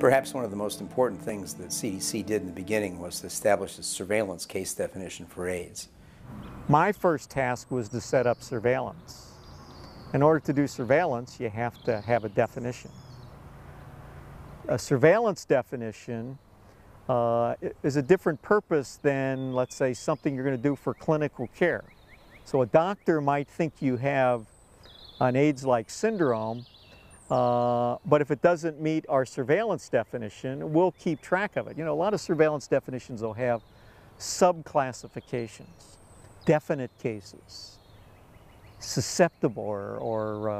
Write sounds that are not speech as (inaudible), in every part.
Perhaps one of the most important things that CDC did in the beginning was to establish a surveillance case definition for AIDS. My first task was to set up surveillance. In order to do surveillance, you have to have a definition. A surveillance definition uh, is a different purpose than, let's say, something you're going to do for clinical care. So a doctor might think you have an AIDS-like syndrome, uh, but if it doesn't meet our surveillance definition, we'll keep track of it. You know, a lot of surveillance definitions will have sub-classifications, definite cases, susceptible or, or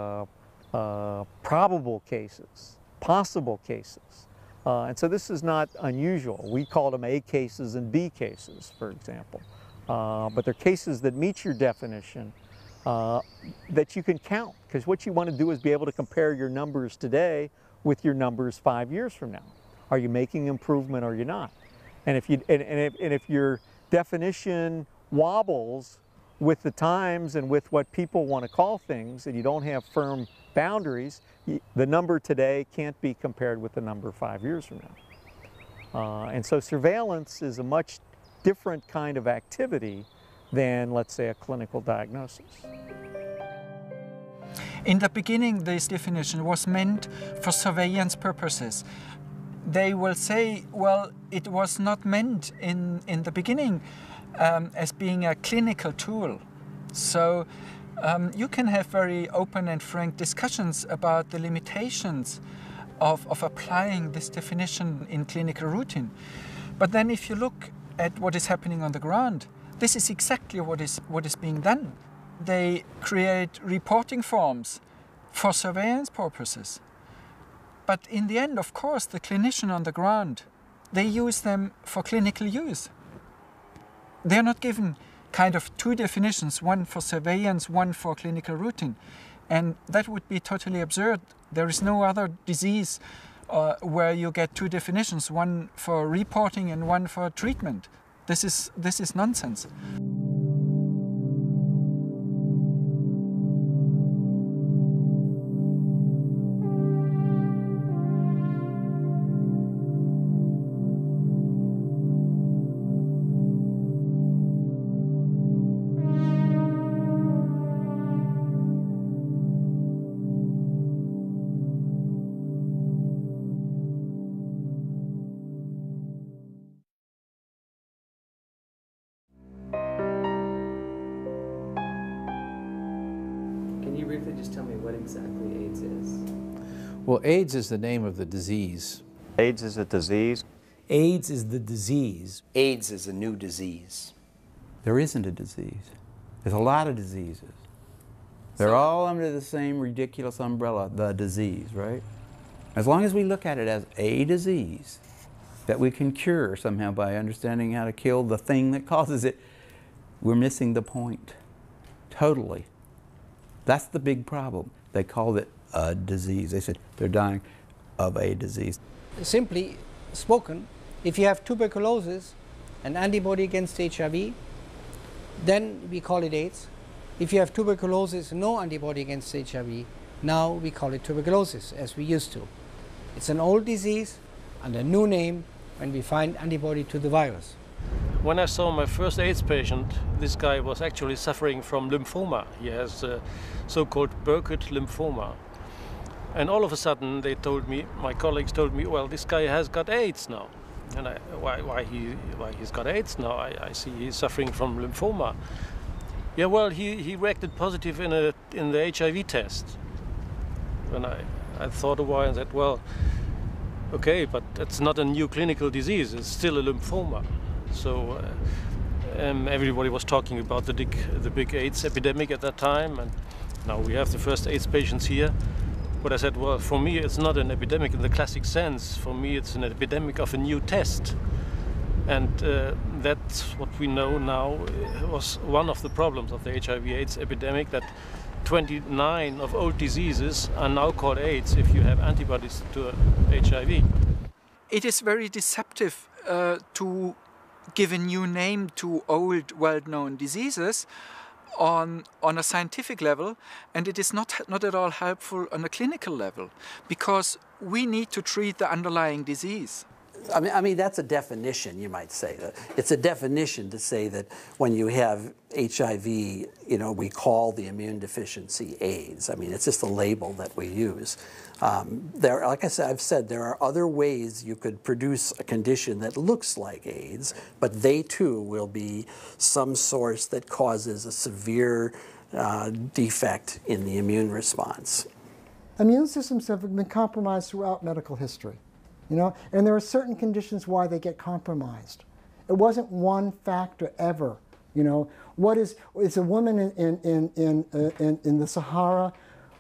uh, uh, probable cases, possible cases. Uh, and so this is not unusual. We call them A cases and B cases, for example. Uh, but they're cases that meet your definition uh, that you can count. Because what you want to do is be able to compare your numbers today with your numbers five years from now. Are you making improvement or are you not? And if, you, and, and if, and if your definition wobbles with the times and with what people want to call things and you don't have firm boundaries, the number today can't be compared with the number five years from now. Uh, and so surveillance is a much different kind of activity than, let's say, a clinical diagnosis. In the beginning, this definition was meant for surveillance purposes. They will say, well, it was not meant in, in the beginning um, as being a clinical tool. So um, you can have very open and frank discussions about the limitations of, of applying this definition in clinical routine. But then if you look at what is happening on the ground, this is exactly what is, what is being done. They create reporting forms for surveillance purposes. But in the end, of course, the clinician on the ground, they use them for clinical use. They're not given kind of two definitions, one for surveillance, one for clinical routine. And that would be totally absurd. There is no other disease uh, where you get two definitions, one for reporting and one for treatment. This is, this is nonsense. AIDS is the name of the disease. AIDS is a disease? AIDS is the disease. AIDS is a new disease. There isn't a disease. There's a lot of diseases. They're all under the same ridiculous umbrella, the disease, right? As long as we look at it as a disease that we can cure somehow by understanding how to kill the thing that causes it, we're missing the point. Totally. That's the big problem. They called it a disease. They said they're dying of a disease. Simply spoken, if you have tuberculosis, an antibody against HIV, then we call it AIDS. If you have tuberculosis, no antibody against HIV, now we call it tuberculosis, as we used to. It's an old disease under a new name when we find antibody to the virus. When I saw my first AIDS patient, this guy was actually suffering from lymphoma. He has uh, so-called Burkitt lymphoma. And all of a sudden, they told me, my colleagues told me, well, this guy has got AIDS now. And I, why, why, he, why he's got AIDS now? I, I see he's suffering from lymphoma. Yeah, well, he, he reacted positive in, a, in the HIV test. And I, I thought a while and said, well, okay, but it's not a new clinical disease, it's still a lymphoma. So uh, um, everybody was talking about the the big AIDS epidemic at that time, and now we have the first AIDS patients here. But I said, well, for me, it's not an epidemic in the classic sense. For me, it's an epidemic of a new test. And uh, that's what we know now uh, was one of the problems of the HIV-AIDS epidemic, that 29 of old diseases are now called AIDS if you have antibodies to HIV. It is very deceptive uh, to give a new name to old, well-known diseases on, on a scientific level and it is not, not at all helpful on a clinical level because we need to treat the underlying disease. I mean, I mean, that's a definition, you might say. It's a definition to say that when you have HIV, you know, we call the immune deficiency AIDS. I mean, it's just a label that we use. Um, there, like I said, I've said there are other ways you could produce a condition that looks like AIDS, but they too will be some source that causes a severe uh, defect in the immune response. Immune systems have been compromised throughout medical history. You know, and there are certain conditions why they get compromised. It wasn't one factor ever. You know, what is is a woman in in in in, uh, in, in the Sahara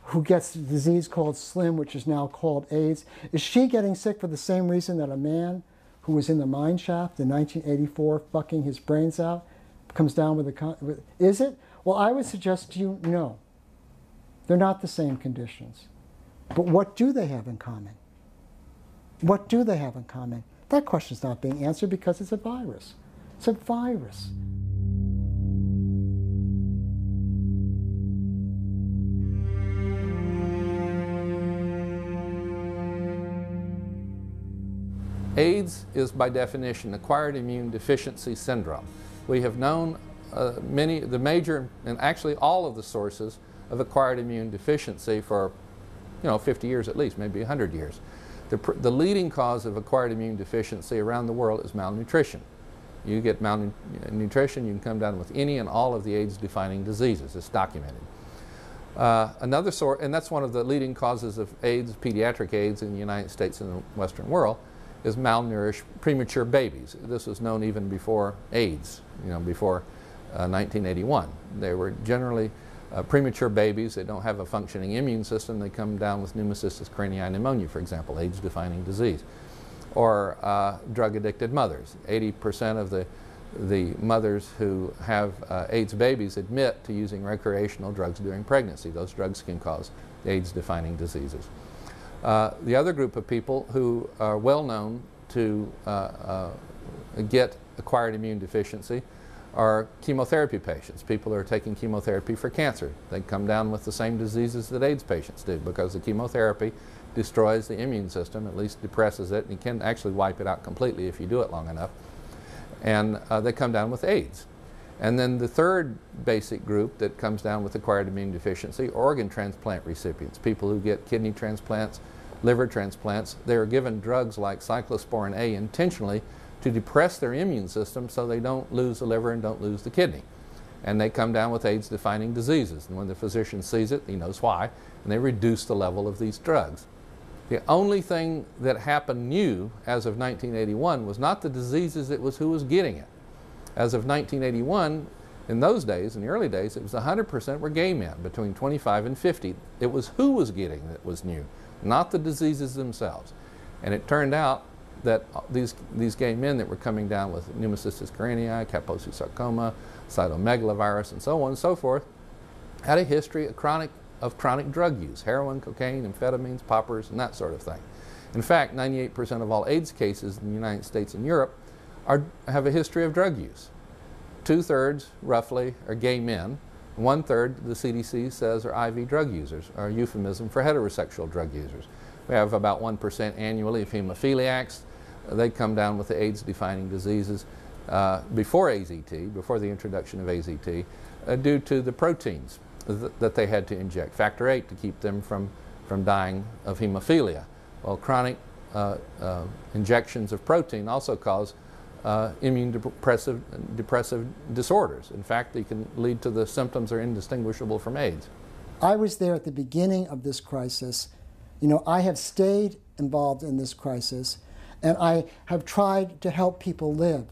who gets a disease called SLIM, which is now called AIDS, is she getting sick for the same reason that a man who was in the mine shaft in 1984 fucking his brains out comes down with a is it? Well, I would suggest to you no. They're not the same conditions. But what do they have in common? What do they have in common? That question's not being answered because it's a virus. It's a virus. AIDS is by definition acquired immune deficiency syndrome. We have known uh, many, the major, and actually all of the sources of acquired immune deficiency for, you know, 50 years at least, maybe 100 years. The, the leading cause of acquired immune deficiency around the world is malnutrition. You get malnutrition, you can come down with any and all of the AIDS-defining diseases. It's documented. Uh, another sort, and that's one of the leading causes of AIDS, pediatric AIDS in the United States and the Western world, is malnourished premature babies. This was known even before AIDS, you know, before uh, 1981. They were generally uh, premature babies, they don't have a functioning immune system, they come down with pneumocystis carinii pneumonia, for example, AIDS-defining disease. Or uh, drug-addicted mothers. 80% of the, the mothers who have uh, AIDS babies admit to using recreational drugs during pregnancy. Those drugs can cause AIDS-defining diseases. Uh, the other group of people who are well known to uh, uh, get acquired immune deficiency are chemotherapy patients. People who are taking chemotherapy for cancer. They come down with the same diseases that AIDS patients do because the chemotherapy destroys the immune system, at least depresses it, and you can actually wipe it out completely if you do it long enough. And uh, they come down with AIDS. And then the third basic group that comes down with acquired immune deficiency, organ transplant recipients, people who get kidney transplants, liver transplants. They are given drugs like cyclosporin A intentionally to depress their immune system so they don't lose the liver and don't lose the kidney. And they come down with AIDS-defining diseases. And when the physician sees it, he knows why, and they reduce the level of these drugs. The only thing that happened new as of 1981 was not the diseases, it was who was getting it. As of 1981, in those days, in the early days, it was 100% were gay men between 25 and 50. It was who was getting that was new, not the diseases themselves. And it turned out that uh, these, these gay men that were coming down with pneumocystis carinii, Kaposi sarcoma, cytomegalovirus, and so on and so forth, had a history of chronic, of chronic drug use, heroin, cocaine, amphetamines, poppers, and that sort of thing. In fact, 98% of all AIDS cases in the United States and Europe are, have a history of drug use. Two-thirds, roughly, are gay men. One-third, the CDC says, are IV drug users, or euphemism for heterosexual drug users. We have about 1% annually of hemophiliacs they come down with the AIDS-defining diseases uh, before AZT, before the introduction of AZT, uh, due to the proteins th that they had to inject, factor VIII to keep them from, from dying of hemophilia. Well, chronic uh, uh injections of protein also cause uh, immune depressive, depressive disorders. In fact, they can lead to the symptoms are indistinguishable from AIDS. I was there at the beginning of this crisis. You know, I have stayed involved in this crisis and I have tried to help people live.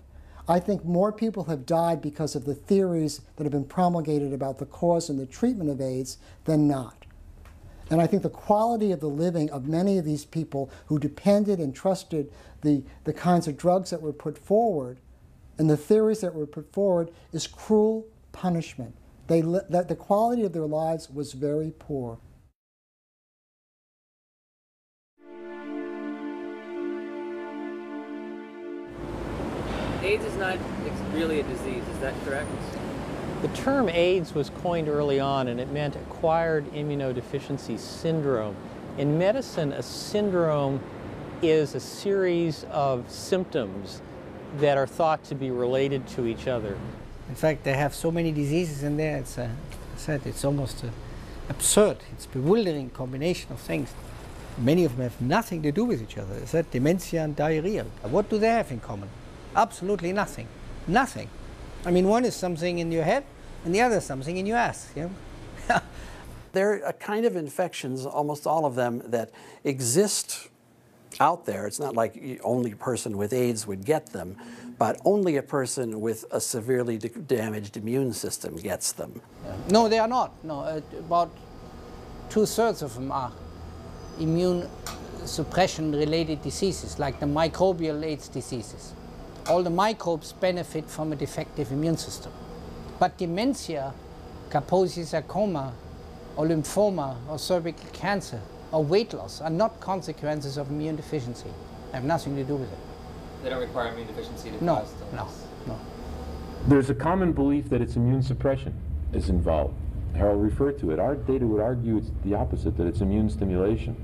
I think more people have died because of the theories that have been promulgated about the cause and the treatment of AIDS than not. And I think the quality of the living of many of these people who depended and trusted the, the kinds of drugs that were put forward and the theories that were put forward is cruel punishment. They, that the quality of their lives was very poor. AIDS is not really a disease, is that correct? The term AIDS was coined early on and it meant acquired immunodeficiency syndrome. In medicine, a syndrome is a series of symptoms that are thought to be related to each other. In fact, they have so many diseases in there. It's, uh, said, it's almost uh, absurd. It's bewildering combination of things. Many of them have nothing to do with each other. I said dementia and diarrhea. What do they have in common? Absolutely nothing. Nothing. I mean, one is something in your head, and the other is something in your ass. Know? (laughs) They're a kind of infections, almost all of them, that exist out there. It's not like only a person with AIDS would get them, but only a person with a severely damaged immune system gets them. No, they are not. No, uh, about two thirds of them are immune suppression related diseases, like the microbial AIDS diseases. All the microbes benefit from a defective immune system. But dementia, Kaposi sarcoma, or lymphoma, or cervical cancer, or weight loss are not consequences of immune deficiency. They have nothing to do with it. They don't require immune deficiency to no, cause the No, no. There's a common belief that it's immune suppression is involved. Harold referred to it. Our data would argue it's the opposite, that it's immune stimulation.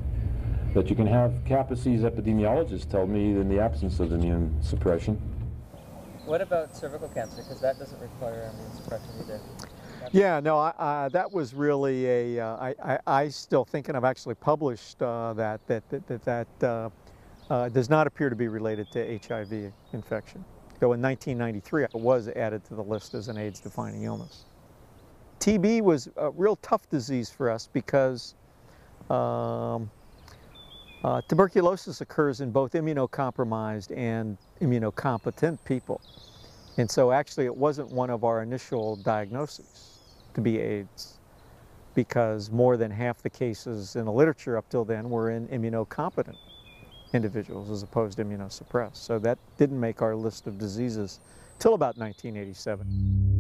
That you can have Kaposi's epidemiologists tell me in the absence of immune suppression. What about cervical cancer? Because that doesn't require immune suppression either. Yeah, no, uh, that was really a. Uh, I, I, I still think, and I've actually published uh, that that that that, that uh, uh, does not appear to be related to HIV infection. Though in 1993 it was added to the list as an AIDS-defining illness. TB was a real tough disease for us because um, uh, tuberculosis occurs in both immunocompromised and immunocompetent people. And so actually it wasn't one of our initial diagnoses to be AIDS because more than half the cases in the literature up till then were in immunocompetent individuals as opposed to immunosuppressed. So that didn't make our list of diseases till about 1987.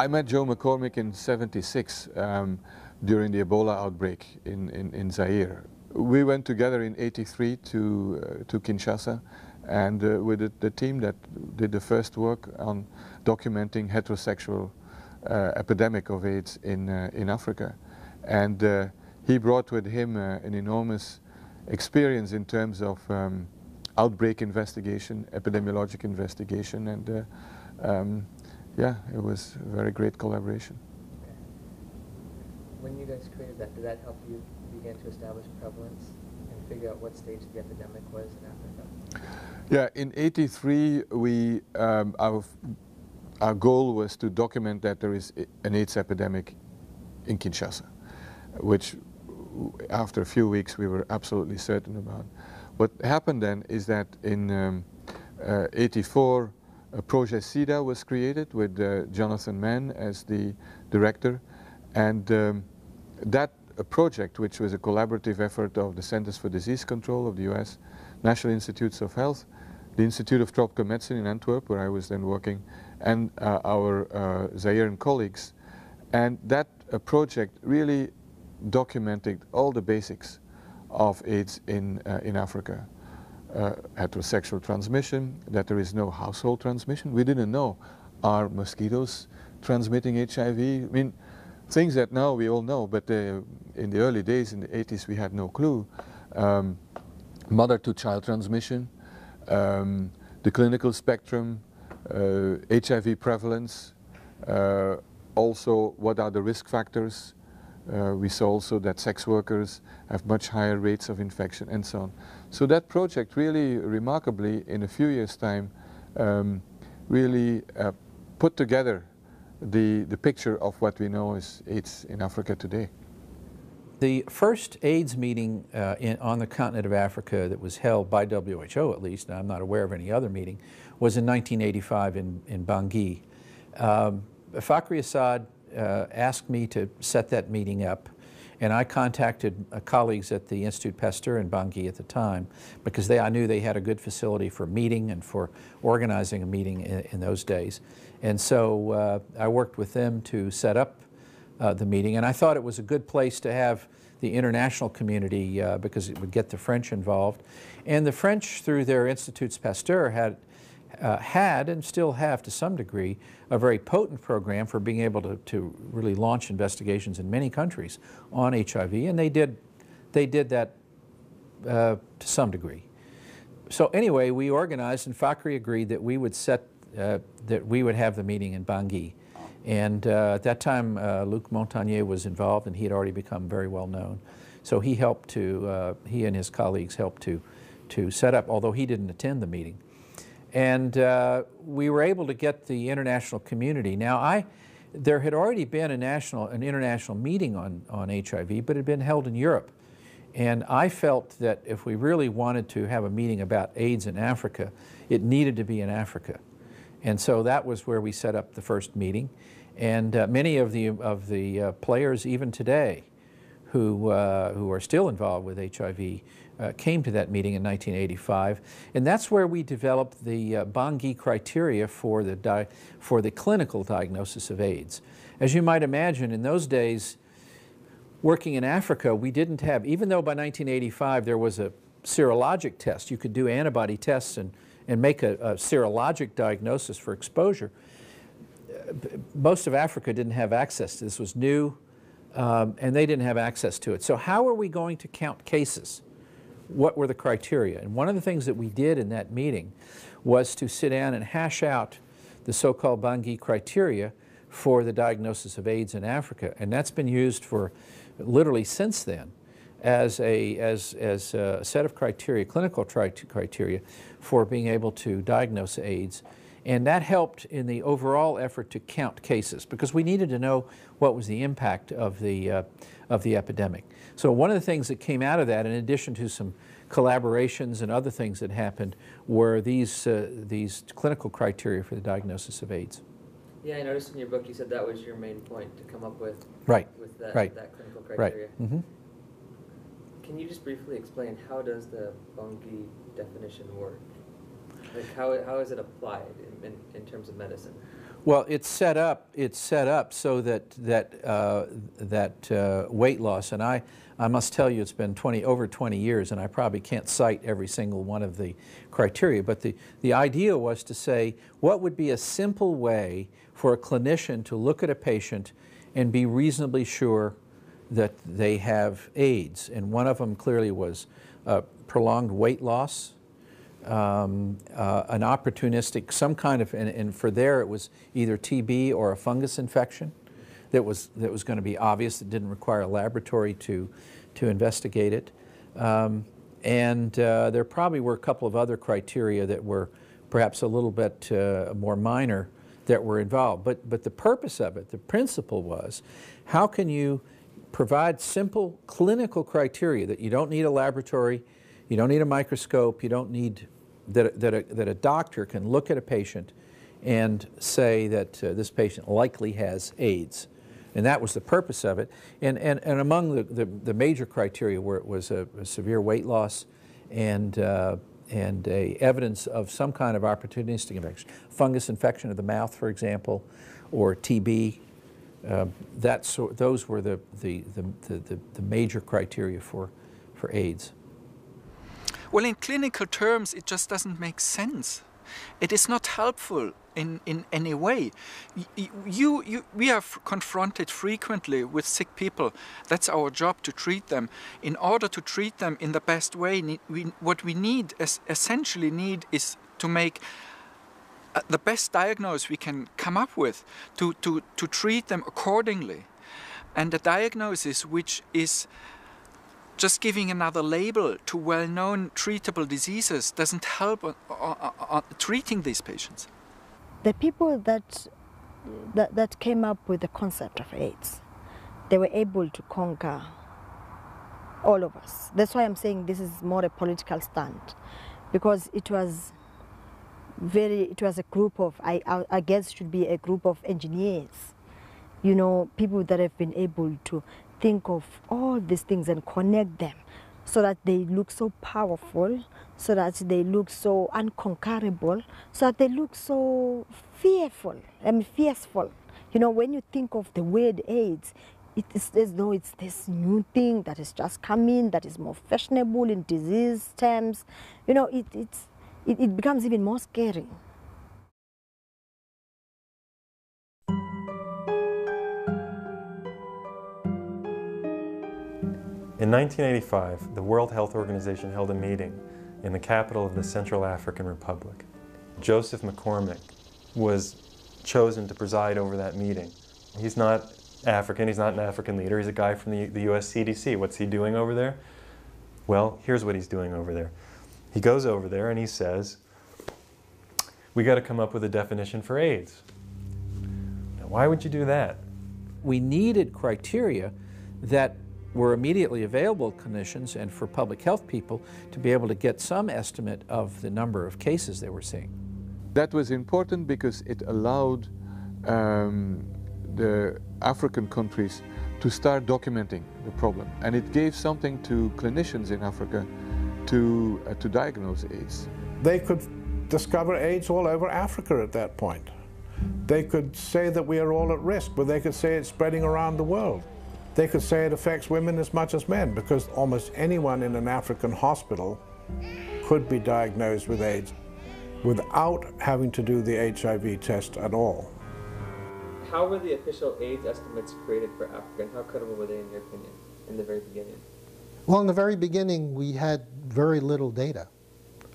I met Joe McCormick in 76 um, during the Ebola outbreak in, in, in, Zaire. We went together in 83 to, uh, to Kinshasa and uh, with the, the, team that did the first work on documenting heterosexual uh, epidemic of AIDS in, uh, in Africa. And uh, he brought with him uh, an enormous experience in terms of um, outbreak investigation, epidemiologic investigation, and um, yeah, it was a very great collaboration. When you guys created that, did that help you begin to establish prevalence and figure out what stage the epidemic was in Africa? Yeah, in 83, we, um, our, our goal was to document that there is an AIDS epidemic in Kinshasa, which after a few weeks we were absolutely certain about. What happened then is that in um, uh, 84, a Project SIDA was created with uh, Jonathan Mann as the director. And um, that project, which was a collaborative effort of the Centers for Disease Control of the US, National Institutes of Health, the Institute of Tropical Medicine in Antwerp, where I was then working, and uh, our uh, Zairean colleagues. And that uh, project really documented all the basics of AIDS in, uh, in Africa uh, heterosexual transmission, that there is no household transmission. We didn't know are mosquitoes transmitting HIV. I mean, things that now we all know, but uh, in the early days, in the 80s, we had no clue. Um, Mother-to-child transmission, um, the clinical spectrum, uh, HIV prevalence, uh, also what are the risk factors. Uh, we saw also that sex workers have much higher rates of infection and so on. So that project really remarkably in a few years time um, really uh, put together the, the picture of what we know as AIDS in Africa today. The first AIDS meeting uh, in, on the continent of Africa that was held by WHO at least, I'm not aware of any other meeting, was in 1985 in, in Bangui. Um, Fakhry Assaad uh, asked me to set that meeting up And I contacted uh, colleagues at the Institut Pasteur in Bangui at the time because they, I knew they had a good facility for meeting and for organizing a meeting in, in those days. And so uh, I worked with them to set up uh, the meeting. And I thought it was a good place to have the international community uh, because it would get the French involved. And the French, through their Instituts Pasteur, had uh, had and still have to some degree a very potent program for being able to, to really launch investigations in many countries on HIV, and they did, they did that uh, to some degree. So anyway, we organized, and Fakhry agreed that we would set, uh, that we would have the meeting in Bangui. And uh, at that time, uh, Luc Montagnier was involved, and he had already become very well known. So he helped to, uh, he and his colleagues helped to, to set up, although he didn't attend the meeting. And uh, we were able to get the international community. Now, I, there had already been a national, an international meeting on, on HIV, but it had been held in Europe. And I felt that if we really wanted to have a meeting about AIDS in Africa, it needed to be in Africa. And so that was where we set up the first meeting. And uh, many of the, of the uh, players, even today, who, uh, who are still involved with HIV, uh, came to that meeting in 1985. And that's where we developed the uh, Bangui criteria for the, for the clinical diagnosis of AIDS. As you might imagine, in those days, working in Africa, we didn't have, even though by 1985 there was a serologic test, you could do antibody tests and, and make a, a serologic diagnosis for exposure. Most of Africa didn't have access to this. this was new, um, and they didn't have access to it. So how are we going to count cases? What were the criteria? And one of the things that we did in that meeting was to sit down and hash out the so-called Bangui criteria for the diagnosis of AIDS in Africa. And that's been used for literally since then as a, as, as a set of criteria, clinical criteria for being able to diagnose AIDS. And that helped in the overall effort to count cases because we needed to know what was the impact of the, uh, of the epidemic. So one of the things that came out of that, in addition to some collaborations and other things that happened, were these, uh, these clinical criteria for the diagnosis of AIDS. Yeah, I noticed in your book you said that was your main point to come up with, right. with that, right. that clinical criteria. Right. Mm -hmm. Can you just briefly explain how does the Bangui definition work? Like how, how is it applied in, in, in terms of medicine? Well, it's set up. It's set up so that that uh, that uh, weight loss, and I I must tell you, it's been 20 over 20 years, and I probably can't cite every single one of the criteria. But the the idea was to say what would be a simple way for a clinician to look at a patient and be reasonably sure that they have AIDS, and one of them clearly was uh, prolonged weight loss um, uh, an opportunistic, some kind of, and, and, for there it was either TB or a fungus infection that was, that was going to be obvious, that didn't require a laboratory to, to investigate it. Um, and uh, there probably were a couple of other criteria that were perhaps a little bit uh, more minor that were involved. But, but the purpose of it, the principle was, how can you provide simple clinical criteria that you don't need a laboratory, you don't need a microscope, you don't need that, that, a, that a doctor can look at a patient and say that uh, this patient likely has AIDS. And that was the purpose of it. And, and, and among the, the, the major criteria were it was a, a severe weight loss and, uh, and a evidence of some kind of opportunistic infection, fungus infection of the mouth, for example, or TB. Uh, that so, those were the, the, the, the, the major criteria for, for AIDS. Well, in clinical terms, it just doesn't make sense. It is not helpful in, in any way. You, you, we are confronted frequently with sick people. That's our job to treat them. In order to treat them in the best way, we, what we need, essentially need, is to make uh, the best diagnosis we can come up with, to, to, to treat them accordingly. And a diagnosis which is just giving another label to well-known treatable diseases doesn't help treating these patients. The people that, that, that came up with the concept of AIDS, they were able to conquer all of us. That's why I'm saying this is more a political stunt, because it was very, it was a group of, I, I guess should be a group of engineers, you know, people that have been able to think of all these things and connect them so that they look so powerful, so that they look so unconquerable, so that they look so fearful, I mean, fearful. You know, when you think of the word AIDS, it is as though it's this new thing that is just coming, that is more fashionable in disease terms. You know, it, it's, it, it becomes even more scary. In 1985, the World Health Organization held a meeting in the capital of the Central African Republic. Joseph McCormick was chosen to preside over that meeting. He's not African, he's not an African leader, he's a guy from the, the US CDC. What's he doing over there? Well, here's what he's doing over there. He goes over there and he says, we got to come up with a definition for AIDS. Now, why would you do that? We needed criteria that were immediately available to clinicians and for public health people to be able to get some estimate of the number of cases they were seeing. That was important because it allowed um, the African countries to start documenting the problem. And it gave something to clinicians in Africa to, uh, to diagnose AIDS. They could discover AIDS all over Africa at that point. They could say that we are all at risk, but they could say it's spreading around the world. They could say it affects women as much as men because almost anyone in an African hospital could be diagnosed with AIDS without having to do the HIV test at all. How were the official AIDS estimates created for Africa, and how credible were they in your opinion in the very beginning? Well, in the very beginning, we had very little data.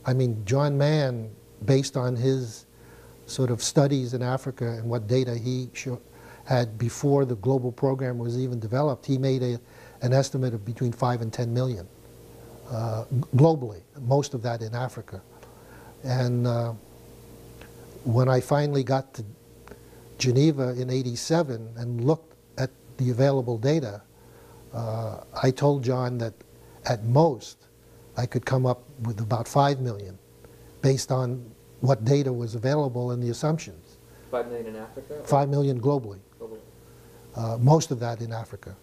I mean, John Mann, based on his sort of studies in Africa and what data he had before the global program was even developed, he made a, an estimate of between 5 and 10 million uh, globally, most of that in Africa. And uh, when I finally got to Geneva in 87 and looked at the available data, uh, I told John that at most I could come up with about 5 million based on what data was available and the assumptions. 5 million in Africa? 5 million globally. Globally. Uh, most of that in Africa.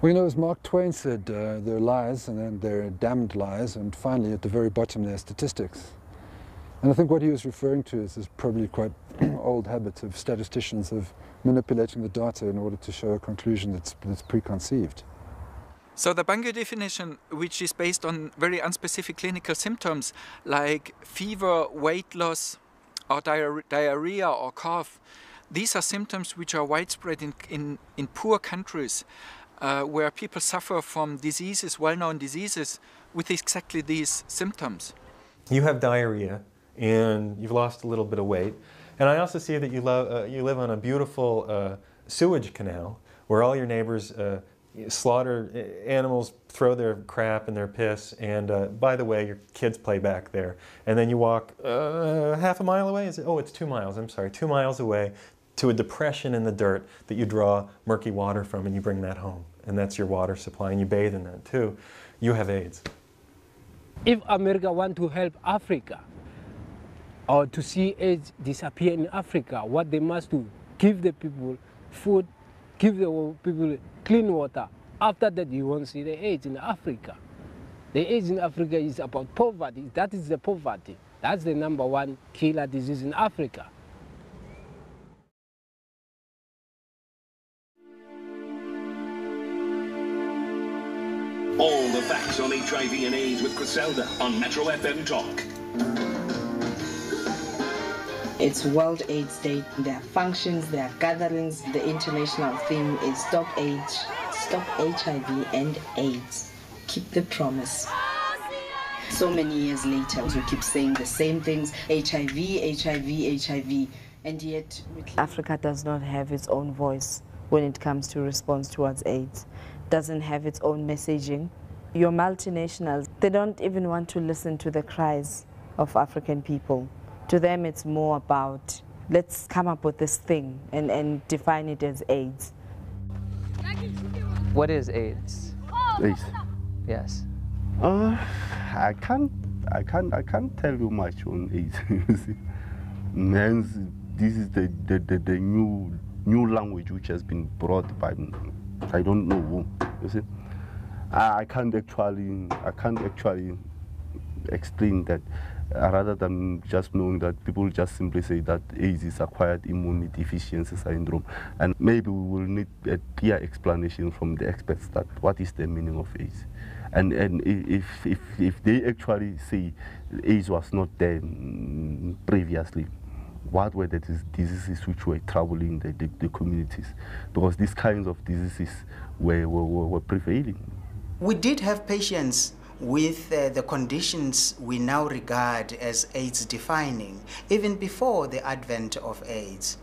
Well, you know, as Mark Twain said, uh, there are lies and then there are damned lies, and finally at the very bottom there are statistics. And I think what he was referring to is, is probably quite (clears throat) old habit of statisticians of manipulating the data in order to show a conclusion that's, that's preconceived. So the Bangui definition, which is based on very unspecific clinical symptoms like fever, weight loss, or diarrhea or cough, these are symptoms which are widespread in, in, in poor countries uh, where people suffer from diseases, well-known diseases, with exactly these symptoms. You have diarrhea and you've lost a little bit of weight. And I also see that you, uh, you live on a beautiful uh, sewage canal where all your neighbors uh, slaughter uh, animals, throw their crap and their piss, and uh, by the way, your kids play back there. And then you walk uh, half a mile away. Is it? Oh, it's two miles. I'm sorry, two miles away to a depression in the dirt that you draw murky water from, and you bring that home, and that's your water supply, and you bathe in that too. You have AIDS. If America want to help Africa, or to see AIDS disappear in Africa, what they must do, give the people food, give the people clean water. After that, you won't see the AIDS in Africa. The AIDS in Africa is about poverty. That is the poverty. That's the number one killer disease in Africa. All the facts on HIV and AIDS with Griselda on Metro FM Talk. It's World AIDS Day. There are functions, there are gatherings. The international theme is Stop AIDS, Stop HIV and AIDS. Keep the promise. So many years later, we keep saying the same things HIV, HIV, HIV. And yet, Africa does not have its own voice when it comes to response towards AIDS, doesn't have its own messaging. Your multinationals, they don't even want to listen to the cries of African people. To them, it's more about let's come up with this thing and, and define it as AIDS. What is AIDS? AIDS. Yes. Uh, I can't, I can't, I can't tell you much on AIDS. (laughs) Hence, this is the, the, the, the new new language which has been brought by I don't know who. You see, I, I can't actually, I can't actually explain that. Uh, rather than just knowing that people just simply say that AIDS is acquired immune deficiency syndrome, and maybe we will need a clear explanation from the experts that what is the meaning of AIDS, and and if if if they actually say AIDS was not there mm, previously, what were the diseases which were troubling the, the, the communities? Because these kinds of diseases were, were, were prevailing. We did have patients with uh, the conditions we now regard as AIDS defining, even before the advent of AIDS.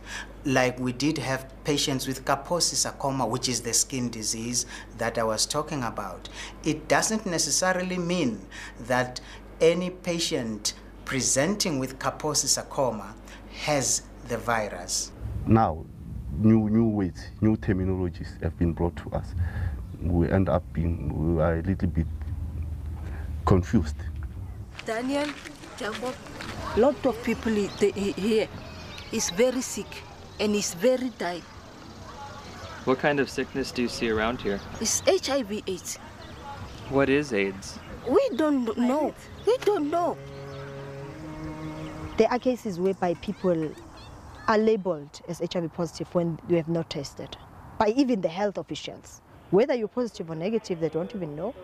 Like we did have patients with Kaposi sarcoma, which is the skin disease that I was talking about. It doesn't necessarily mean that any patient presenting with Kaposi sarcoma has the virus. Now, new, new ways, new terminologies have been brought to us. We end up being we are a little bit confused. Daniel, Jambo, lot of people here is very sick and is very dying. What kind of sickness do you see around here? It's HIV AIDS. What is AIDS? We don't know. We don't know. There are cases whereby people are labeled as HIV positive when they have not tested by even the health officials. Whether you're positive or negative, they don't even know.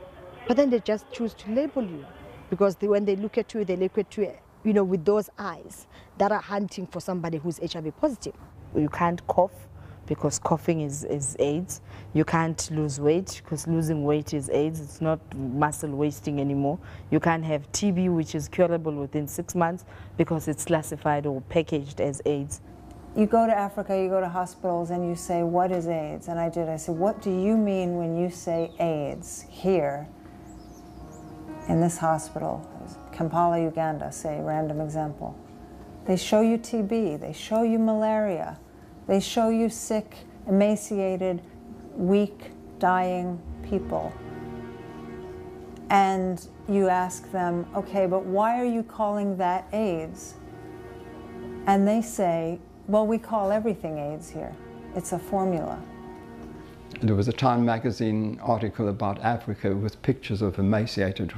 But then they just choose to label you because they, when they look at you, they look at you, you know, with those eyes that are hunting for somebody who's HIV positive. You can't cough because coughing is, is AIDS. You can't lose weight because losing weight is AIDS. It's not muscle wasting anymore. You can't have TB, which is curable within six months because it's classified or packaged as AIDS. You go to Africa, you go to hospitals, and you say, What is AIDS? And I did. I said, What do you mean when you say AIDS here in this hospital? Kampala, Uganda, say, random example. They show you TB, they show you malaria, they show you sick, emaciated, weak, dying people. And you ask them, okay, but why are you calling that AIDS? And they say, well, we call everything AIDS here. It's a formula. There was a Time magazine article about Africa with pictures of emaciated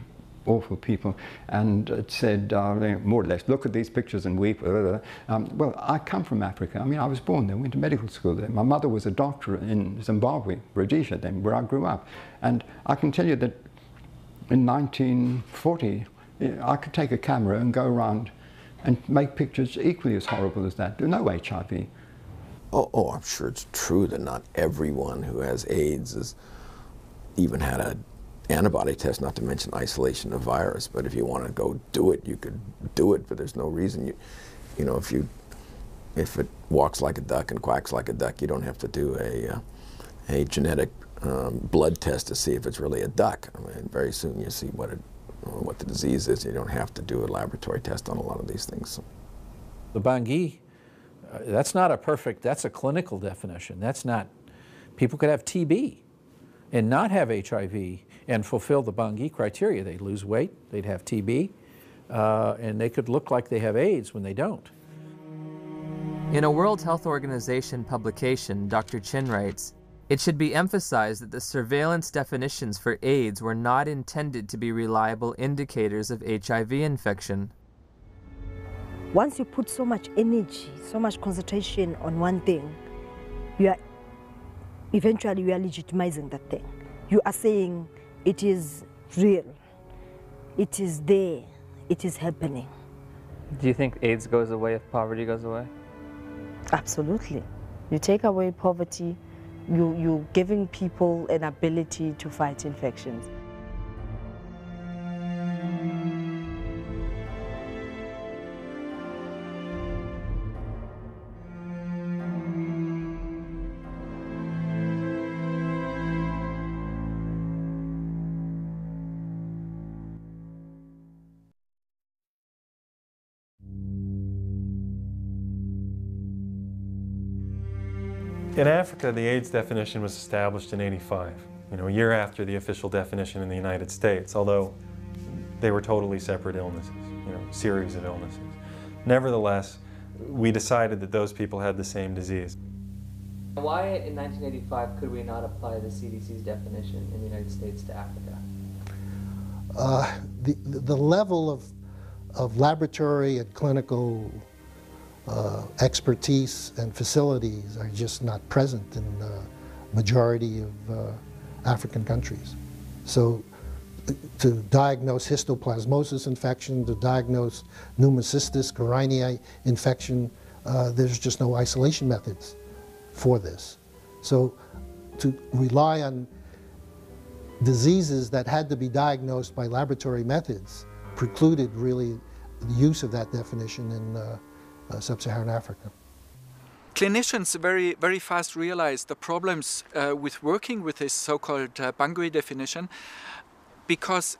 awful people, and it said uh, more or less, look at these pictures and weep. Um, well, I come from Africa. I mean, I was born there, went to medical school there. My mother was a doctor in Zimbabwe, Rhodesia, then, where I grew up. And I can tell you that in 1940, I could take a camera and go around and make pictures equally as horrible as that. No HIV. Oh, oh, I'm sure it's true that not everyone who has AIDS has even had a antibody test, not to mention isolation of virus. But if you want to go do it, you could do it, but there's no reason you, you know, if you, if it walks like a duck and quacks like a duck, you don't have to do a, uh, a genetic um, blood test to see if it's really a duck. I mean, very soon you see what it, what the disease is. You don't have to do a laboratory test on a lot of these things. The Bangui, uh, that's not a perfect, that's a clinical definition. That's not, people could have TB and not have HIV and fulfill the Bangui criteria. They'd lose weight, they'd have TB, uh, and they could look like they have AIDS when they don't. In a World Health Organization publication, Dr. Chin writes, it should be emphasized that the surveillance definitions for AIDS were not intended to be reliable indicators of HIV infection. Once you put so much energy, so much concentration on one thing, you are eventually you are legitimizing that thing. You are saying it is real. It is there. It is happening. Do you think AIDS goes away if poverty goes away? Absolutely. You take away poverty, you, you're giving people an ability to fight infections. In Africa, the AIDS definition was established in 85, you know, a year after the official definition in the United States, although they were totally separate illnesses, you know, series of illnesses. Nevertheless, we decided that those people had the same disease. Why in 1985 could we not apply the CDC's definition in the United States to Africa? Uh, the, the level of, of laboratory and clinical uh, expertise and facilities are just not present in the majority of uh, African countries. So to diagnose histoplasmosis infection, to diagnose pneumocystis carinii infection, uh, there's just no isolation methods for this. So to rely on diseases that had to be diagnosed by laboratory methods precluded really the use of that definition in uh, uh, sub-Saharan Africa. Clinicians very, very fast realized the problems uh, with working with this so-called uh, Bangui definition because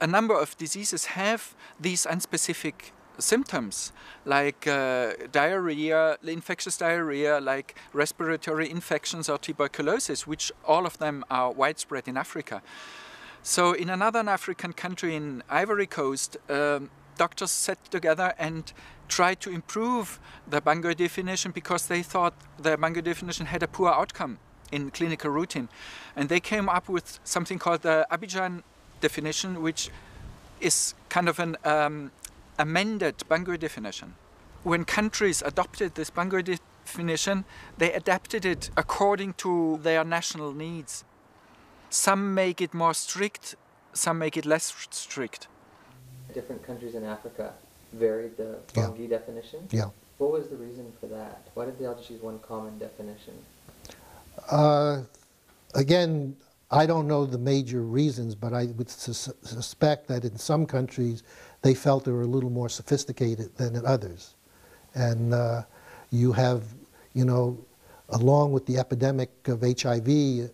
a number of diseases have these unspecific symptoms like uh, diarrhea, infectious diarrhea, like respiratory infections or tuberculosis, which all of them are widespread in Africa. So in another African country in Ivory Coast, um, doctors sat together and tried to improve the Bangui definition because they thought the Bangui definition had a poor outcome in clinical routine. And they came up with something called the Abidjan definition, which is kind of an um, amended Bangui definition. When countries adopted this Bangui definition, they adapted it according to their national needs. Some make it more strict, some make it less strict. Different countries in Africa varied the Bangui yeah. definition? Yeah. What was the reason for that? Why did they all just use one common definition? Uh, again, I don't know the major reasons, but I would sus suspect that in some countries they felt they were a little more sophisticated than in others. And uh, you have, you know, along with the epidemic of HIV,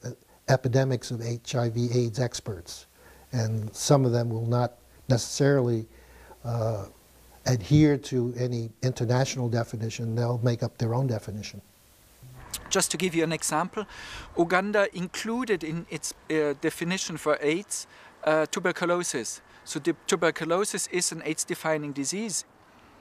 uh, epidemics of HIV AIDS experts. And some of them will not necessarily uh, adhere to any international definition, they'll make up their own definition. Just to give you an example, Uganda included in its uh, definition for AIDS uh, tuberculosis. So tuberculosis is an AIDS-defining disease.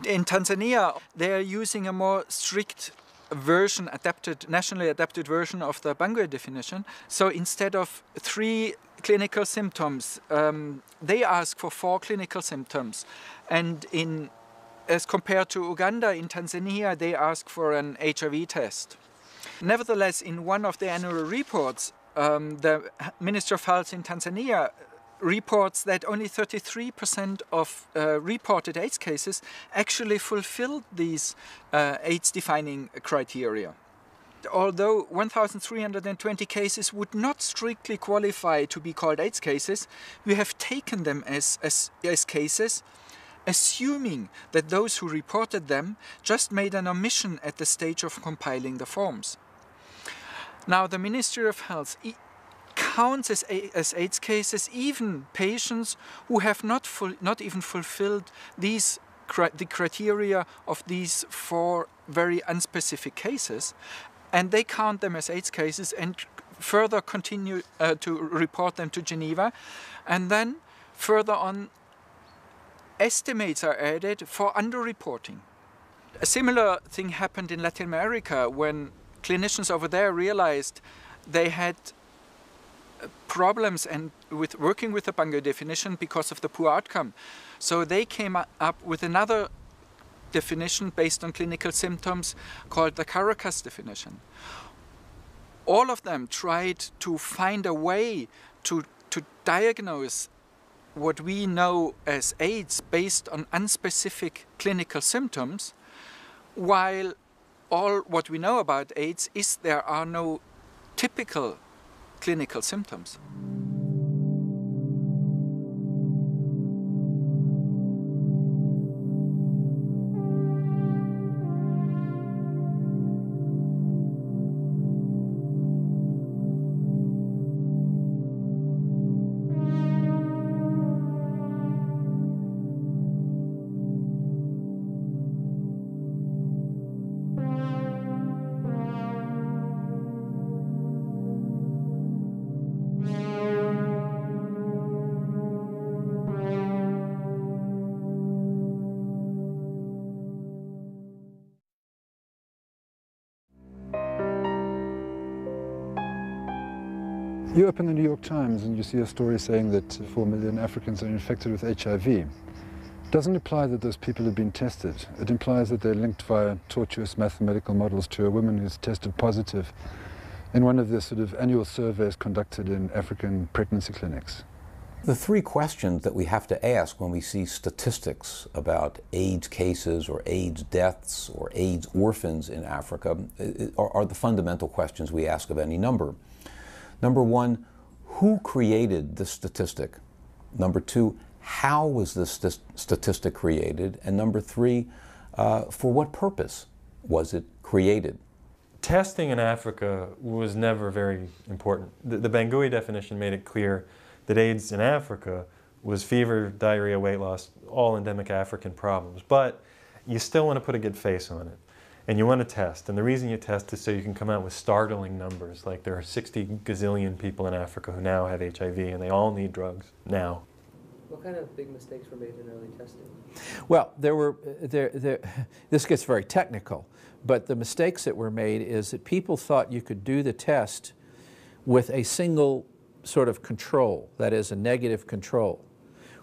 In Tanzania, they are using a more strict version, adapted, nationally adapted version of the Bangui definition. So instead of three clinical symptoms, um, they ask for four clinical symptoms. And in as compared to Uganda, in Tanzania, they ask for an HIV test. Nevertheless, in one of the annual reports, um, the Minister of Health in Tanzania reports that only 33% of uh, reported AIDS cases actually fulfilled these uh, AIDS defining criteria. Although 1,320 cases would not strictly qualify to be called AIDS cases, we have taken them as, as, as cases assuming that those who reported them just made an omission at the stage of compiling the forms. Now, the Ministry of Health counts as, as AIDS cases even patients who have not, not even fulfilled these the criteria of these four very unspecific cases, and they count them as AIDS cases and further continue uh, to report them to Geneva, and then further on estimates are added for underreporting. A similar thing happened in Latin America when clinicians over there realized they had uh, problems and with working with the Bangui definition because of the poor outcome. So they came up with another definition based on clinical symptoms called the Caracas definition. All of them tried to find a way to, to diagnose what we know as AIDS based on unspecific clinical symptoms, while all what we know about AIDS is there are no typical clinical symptoms. York Times and you see a story saying that 4 million Africans are infected with HIV. It doesn't imply that those people have been tested. It implies that they're linked via tortuous mathematical models to a woman who's tested positive in one of the sort of annual surveys conducted in African pregnancy clinics. The three questions that we have to ask when we see statistics about AIDS cases or AIDS deaths or AIDS orphans in Africa uh, uh, are, are, the fundamental questions we ask of any number. Number one, who created this statistic? Number two, how was this st statistic created? And number three, uh, for what purpose was it created? Testing in Africa was never very important. The, the Bangui definition made it clear that AIDS in Africa was fever, diarrhea, weight loss, all endemic African problems. But you still want to put a good face on it. And you want to test. And the reason you test is so you can come out with startling numbers. Like there are 60 gazillion people in Africa who now have HIV and they all need drugs now. What kind of big mistakes were made in early testing? Well, there were, uh, there, there, (laughs) this gets very technical, but the mistakes that were made is that people thought you could do the test with a single sort of control, that is a negative control.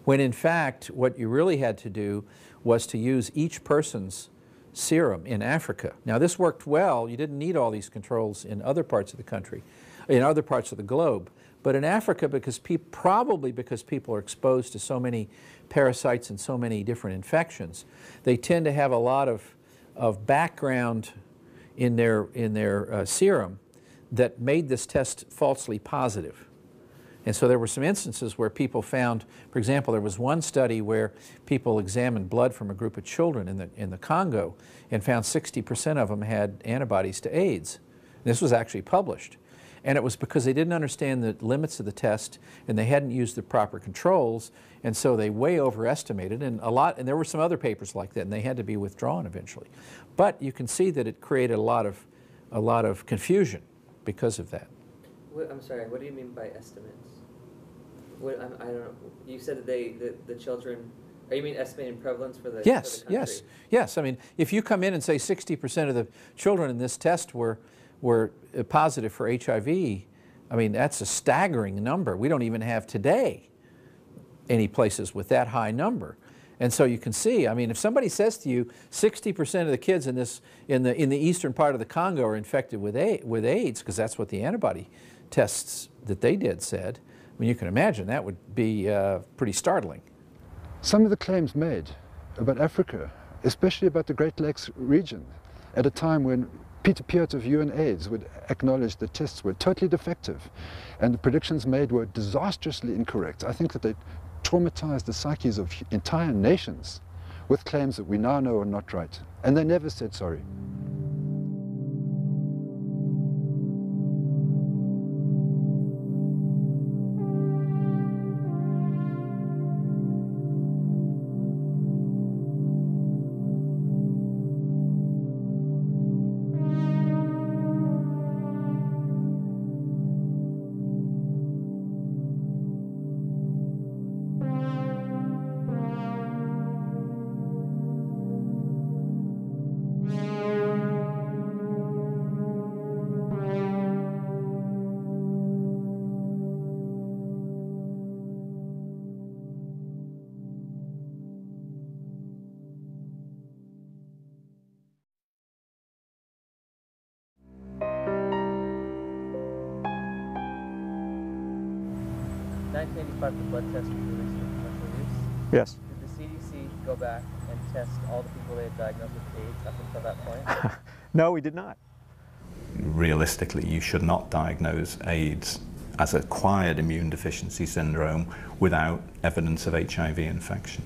When in fact, what you really had to do was to use each person's serum in Africa. Now this worked well, you didn't need all these controls in other parts of the country, in other parts of the globe. But in Africa, because probably because people are exposed to so many parasites and so many different infections, they tend to have a lot of, of background in their, in their uh, serum that made this test falsely positive. And so there were some instances where people found, for example, there was one study where people examined blood from a group of children in the, in the Congo and found 60% of them had antibodies to AIDS. This was actually published. And it was because they didn't understand the limits of the test and they hadn't used the proper controls, and so they way overestimated. And a lot, and there were some other papers like that, and they had to be withdrawn eventually. But you can see that it created a lot of, a lot of confusion because of that. What, I'm sorry. What do you mean by estimates? What, I'm, I do not know. You said that they, the, the children, are you mean estimating prevalence for the Yes, for the yes, yes. I mean, if you come in and say 60% of the children in this test were, were uh, positive for HIV, I mean, that's a staggering number. We don't even have today any places with that high number. And so you can see, I mean, if somebody says to you, 60% of the kids in, this, in, the, in the eastern part of the Congo are infected with, a, with AIDS, because that's what the antibody tests that they did said, I mean, you can imagine that would be uh, pretty startling. Some of the claims made about Africa, especially about the Great Lakes region, at a time when Peter Piot of UNAIDS would acknowledge the tests were totally defective and the predictions made were disastrously incorrect. I think that they traumatized the psyches of entire nations with claims that we now know are not right. And they never said sorry. No, we did not. Realistically, you should not diagnose AIDS as acquired immune deficiency syndrome without evidence of HIV infection.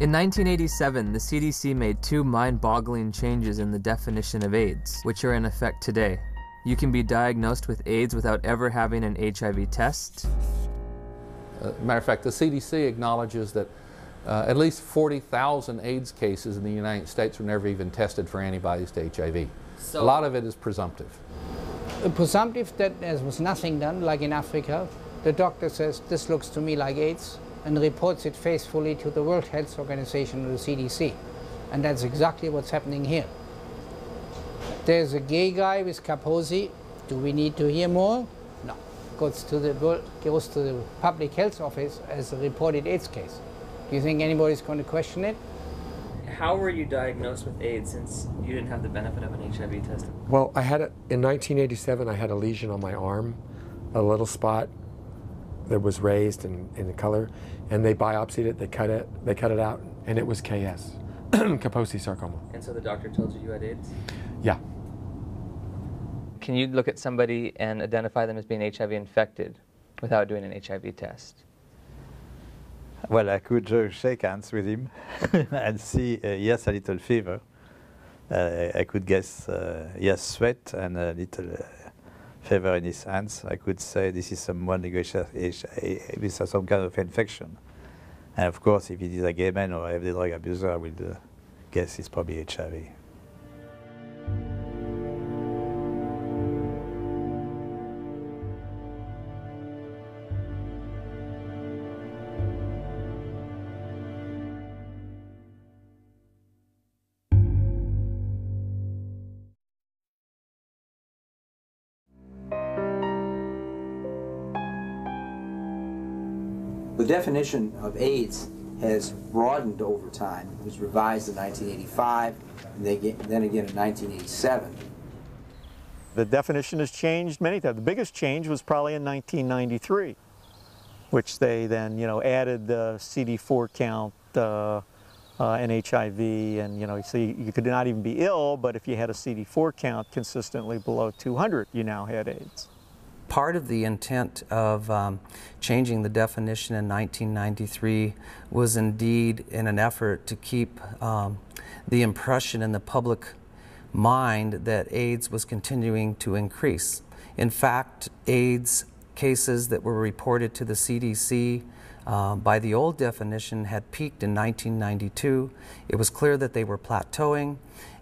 In 1987, the CDC made two mind-boggling changes in the definition of AIDS, which are in effect today. You can be diagnosed with AIDS without ever having an HIV test. Uh, matter of fact, the CDC acknowledges that uh, at least 40,000 AIDS cases in the United States were never even tested for antibodies to HIV. So, a lot of it is presumptive. Presumptive that there was nothing done, like in Africa. The doctor says, this looks to me like AIDS, and reports it faithfully to the World Health Organization or the CDC. And that's exactly what's happening here. There's a gay guy with Kaposi. Do we need to hear more? No. goes to the goes to the public health office as a reported AIDS case. Do you think anybody's going to question it? How were you diagnosed with AIDS since you didn't have the benefit of an HIV test? Well, I had it in 1987. I had a lesion on my arm, a little spot that was raised in, in the color, and they biopsied it. They cut it. They cut it out, and it was KS, (clears throat) Kaposi sarcoma. And so the doctor told you you had AIDS? Yeah. Can you look at somebody and identify them as being HIV infected without doing an HIV test? Well, I could uh, shake hands with him (laughs) and see, uh, yes, a little fever. Uh, I could guess, uh, yes, sweat and a little uh, fever in his hands. I could say this is someone with some kind of infection. And of course, if it is a gay man or a drug abuser, I would uh, guess it's probably HIV. The definition of AIDS has broadened over time. It was revised in 1985, and then again in 1987. The definition has changed many times. The biggest change was probably in 1993, which they then, you know, added the CD4 count uh, uh, and HIV, and you know, so you, you could not even be ill, but if you had a CD4 count consistently below 200, you now had AIDS. Part of the intent of um, changing the definition in 1993 was indeed in an effort to keep um, the impression in the public mind that AIDS was continuing to increase. In fact, AIDS cases that were reported to the CDC uh, by the old definition had peaked in 1992. It was clear that they were plateauing,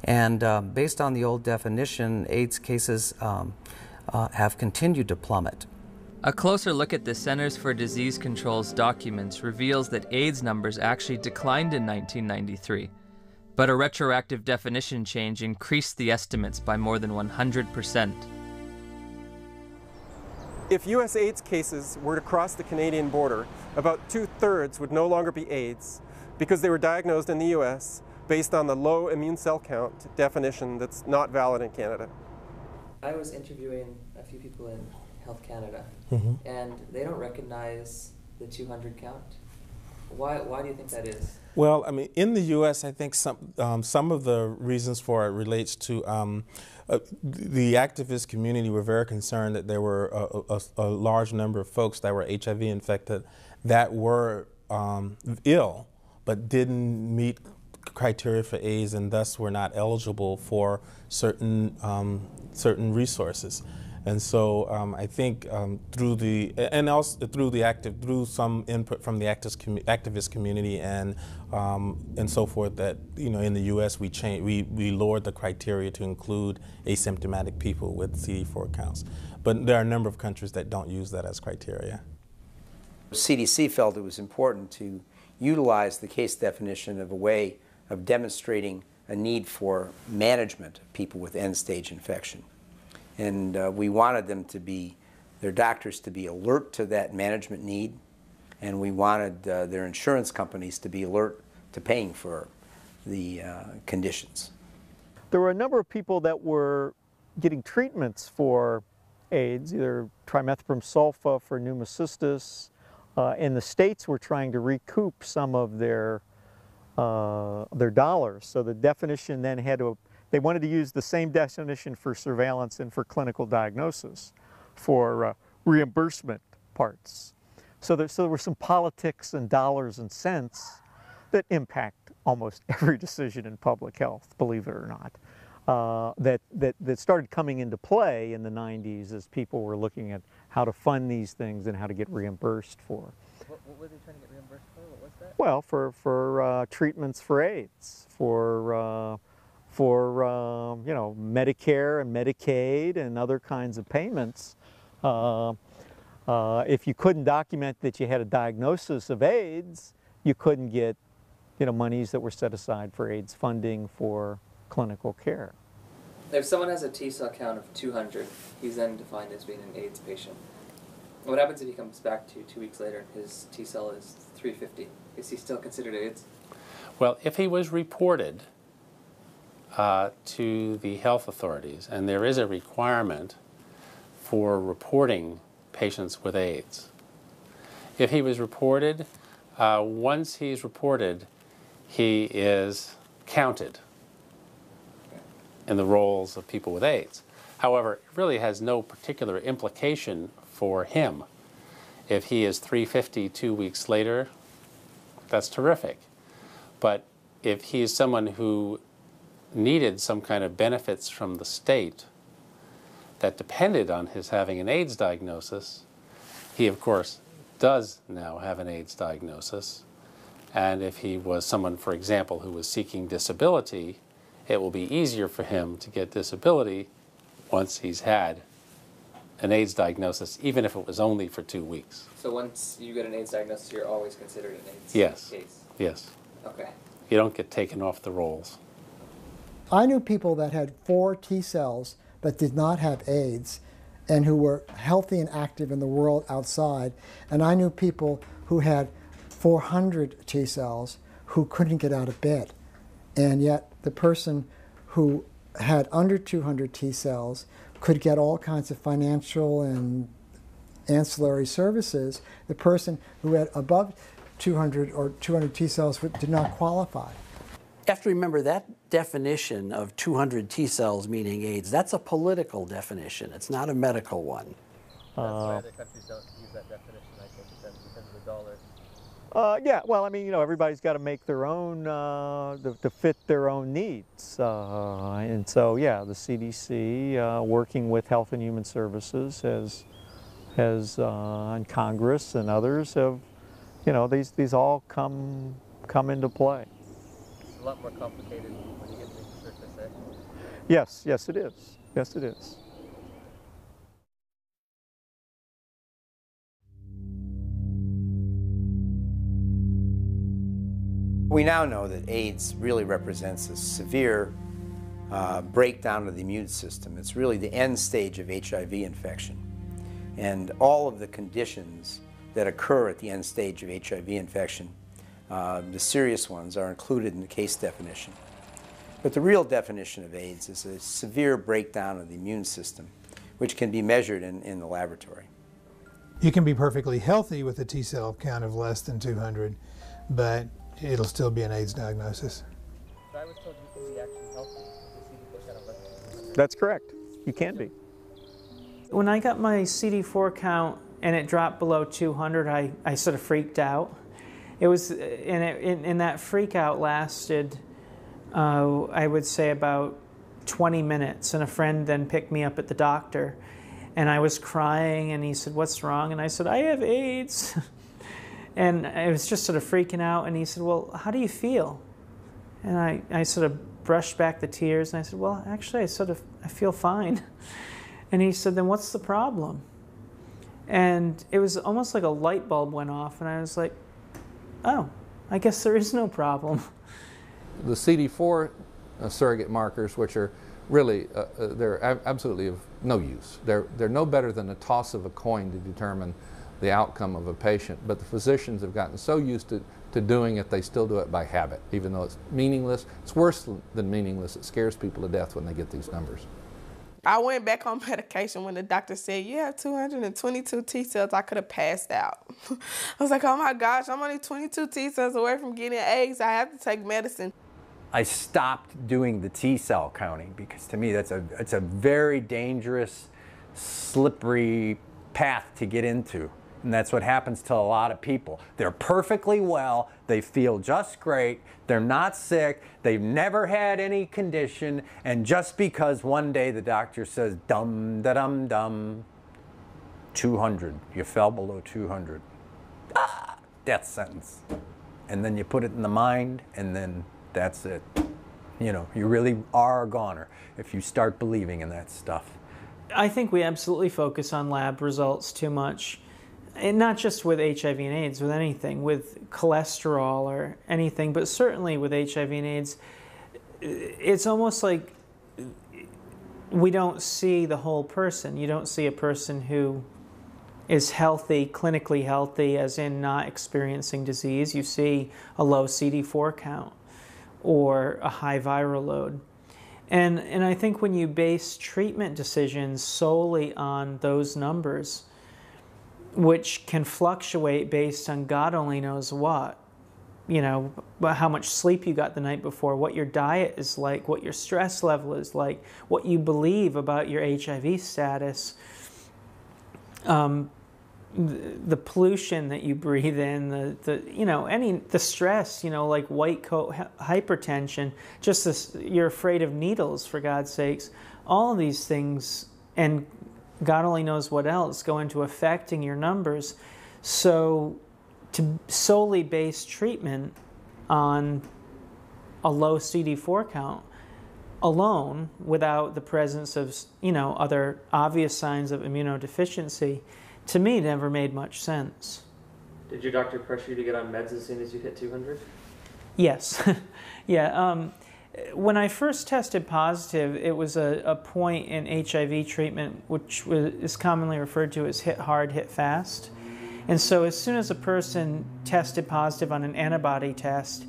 and uh, based on the old definition, AIDS cases um, uh, have continued to plummet. A closer look at the Centers for Disease Control's documents reveals that AIDS numbers actually declined in 1993, but a retroactive definition change increased the estimates by more than 100%. If U.S. AIDS cases were to cross the Canadian border, about two thirds would no longer be AIDS because they were diagnosed in the U.S. based on the low immune cell count definition that's not valid in Canada. I was interviewing a few people in Health Canada, Mhm. and they don't recognize the 200 count. Why, why do you think that is? Well, I mean, in the U.S., I think some um, some of the reasons for it relates to um, uh, the activist community were very concerned that there were a, a, a large number of folks that were HIV infected that were um, ill but didn't meet criteria for AIDS and thus were not eligible for certain um, certain resources. And so um, I think um, through the and also through the active through some input from the activist, commu- activist community and um, and so forth that you know in the U.S. we change we we lowered the criteria to include asymptomatic people with CD4 counts, but there are a number of countries that don't use that as criteria. CDC felt it was important to utilize the case definition of a way of demonstrating a need for management of people with end-stage infection. And uh, we wanted them to be, their doctors to be alert to that management need, and we wanted uh, their insurance companies to be alert to paying for the uh, conditions. There were a number of people that were getting treatments for AIDS, either trimethoprim sulfa for pneumocystis. Uh, in the states, were trying to recoup some of their uh, their dollars. So the definition then had to, they wanted to use the same definition for surveillance and for clinical diagnosis for uh, reimbursement parts. So there, so there were some politics and dollars and cents that impact almost (laughs) every decision in public health, believe it or not, uh, that, that, that started coming into play in the 90s as people were looking at how to fund these things and how to get reimbursed for. What, what were they trying to get reimbursed for? Well, for for uh, treatments for AIDS, for uh, for uh, you know Medicare and Medicaid and other kinds of payments. Uh, uh, if you couldn't document that you had a diagnosis of AIDS, you couldn't get you know monies that were set aside for AIDS funding for clinical care. If someone has a T cell count of 200, he's then defined as being an AIDS patient. What happens if he comes back to you two weeks later and his T cell is 350? Is he still considered AIDS? Well, if he was reported uh, to the health authorities, and there is a requirement for reporting patients with AIDS. If he was reported, uh, once he's reported, he is counted in the rolls of people with AIDS. However, it really has no particular implication for him. If he is 350 two weeks later, that's terrific. But if he is someone who needed some kind of benefits from the state that depended on his having an AIDS diagnosis, he, of course, does now have an AIDS diagnosis. And if he was someone, for example, who was seeking disability, it will be easier for him to get disability once he's had an AIDS diagnosis, even if it was only for two weeks. So once you get an AIDS diagnosis, you're always considered an AIDS Yes. case? Yes. Yes. Okay. You don't get taken off the rolls. I knew people that had four T cells that did not have AIDS and who were healthy and active in the world outside. And I knew people who had 400 T cells who couldn't get out of bed. And yet the person who had under 200 T cells could get all kinds of financial and ancillary services. The person who had above 200 or 200 T cells did not qualify. You have to remember that definition of 200 T cells meaning AIDS, that's a political definition. It's not a medical one. Uh, countries don't use that definition, I think, because of the dollar. Uh, yeah, well, I mean, you know, everybody's got to make their own, uh, to, to fit their own needs. Uh, and so, yeah, the CDC, uh, working with Health and Human Services, has, has uh, and Congress and others have, you know, these, these all come, come into play. It's a lot more complicated when you get to say. Yes, yes, it is. Yes, it is. We now know that AIDS really represents a severe uh, breakdown of the immune system. It's really the end stage of HIV infection. And all of the conditions that occur at the end stage of HIV infection, uh, the serious ones, are included in the case definition. But the real definition of AIDS is a severe breakdown of the immune system, which can be measured in, in the laboratory. You can be perfectly healthy with a T cell count of less than 200, but it'll still be an AIDS diagnosis. So I was told you can be actually healthy with CD4 count of less than 200. That's correct. You can be. When I got my CD4 count and it dropped below 200, I, I sort of freaked out. It was, and, it, and, and that freak out lasted, uh, I would say, about 20 minutes. And a friend then picked me up at the doctor, and I was crying, and he said, What's wrong? And I said, I have AIDS. (laughs) and I was just sort of freaking out, and he said, Well, how do you feel? And I, I sort of brushed back the tears, and I said, Well, actually, I sort of I feel fine. (laughs) And he said, Then what's the problem? And it was almost like a light bulb went off, and I was like, Oh, I guess there is no problem. (laughs) The CD4 uh, surrogate markers, which are really, uh, uh, they're ab- absolutely of no use. They're, they're no better than a toss of a coin to determine the outcome of a patient, but the physicians have gotten so used to, to doing it, they still do it by habit, even though it's meaningless. It's worse than meaningless. It scares people to death when they get these numbers. I went back on (laughs) medication when the doctor said, You have 222 T cells. I could have passed out. (laughs) I was like, Oh my gosh, I'm only 22 T cells away from getting AIDS. I have to take medicine. I stopped doing the T cell counting because to me that's a it's a very dangerous, slippery path to get into. And that's what happens to a lot of people. They're perfectly well, they feel just great, they're not sick, they've never had any condition, and just because one day the doctor says dum da dum dum 200, you fell below 200. Ah, death sentence. And then you put it in the mind and then that's it. You know, you really are a goner if you start believing in that stuff. I think we absolutely focus on lab results too much. And not just with HIV and AIDS, with anything, with cholesterol or anything, but certainly with HIV and AIDS, it's almost like we don't see the whole person. You don't see a person who is healthy, clinically healthy, as in not experiencing disease, you see a low CD4 count or a high viral load. And, and I think when you base treatment decisions solely on those numbers, which can fluctuate based on God only knows what, you know, how much sleep you got the night before, what your diet is like, what your stress level is like, what you believe about your HIV status, um, the, the, pollution that you breathe in, the, the you know any the stress, you know like white coat hypertension, just this you're afraid of needles for God's sakes. All these things and God only knows what else go into affecting your numbers. So to solely base treatment on a low CD4 count alone without the presence of you know other obvious signs of immunodeficiency to me never made much sense. Did your doctor pressure you to get on meds as soon as you hit 200? Yes. (laughs) yeah. Um, when I first tested positive, it was a, a point in HIV treatment which was, is commonly referred to as hit hard, hit fast. And so, as soon as a person tested positive on an antibody test,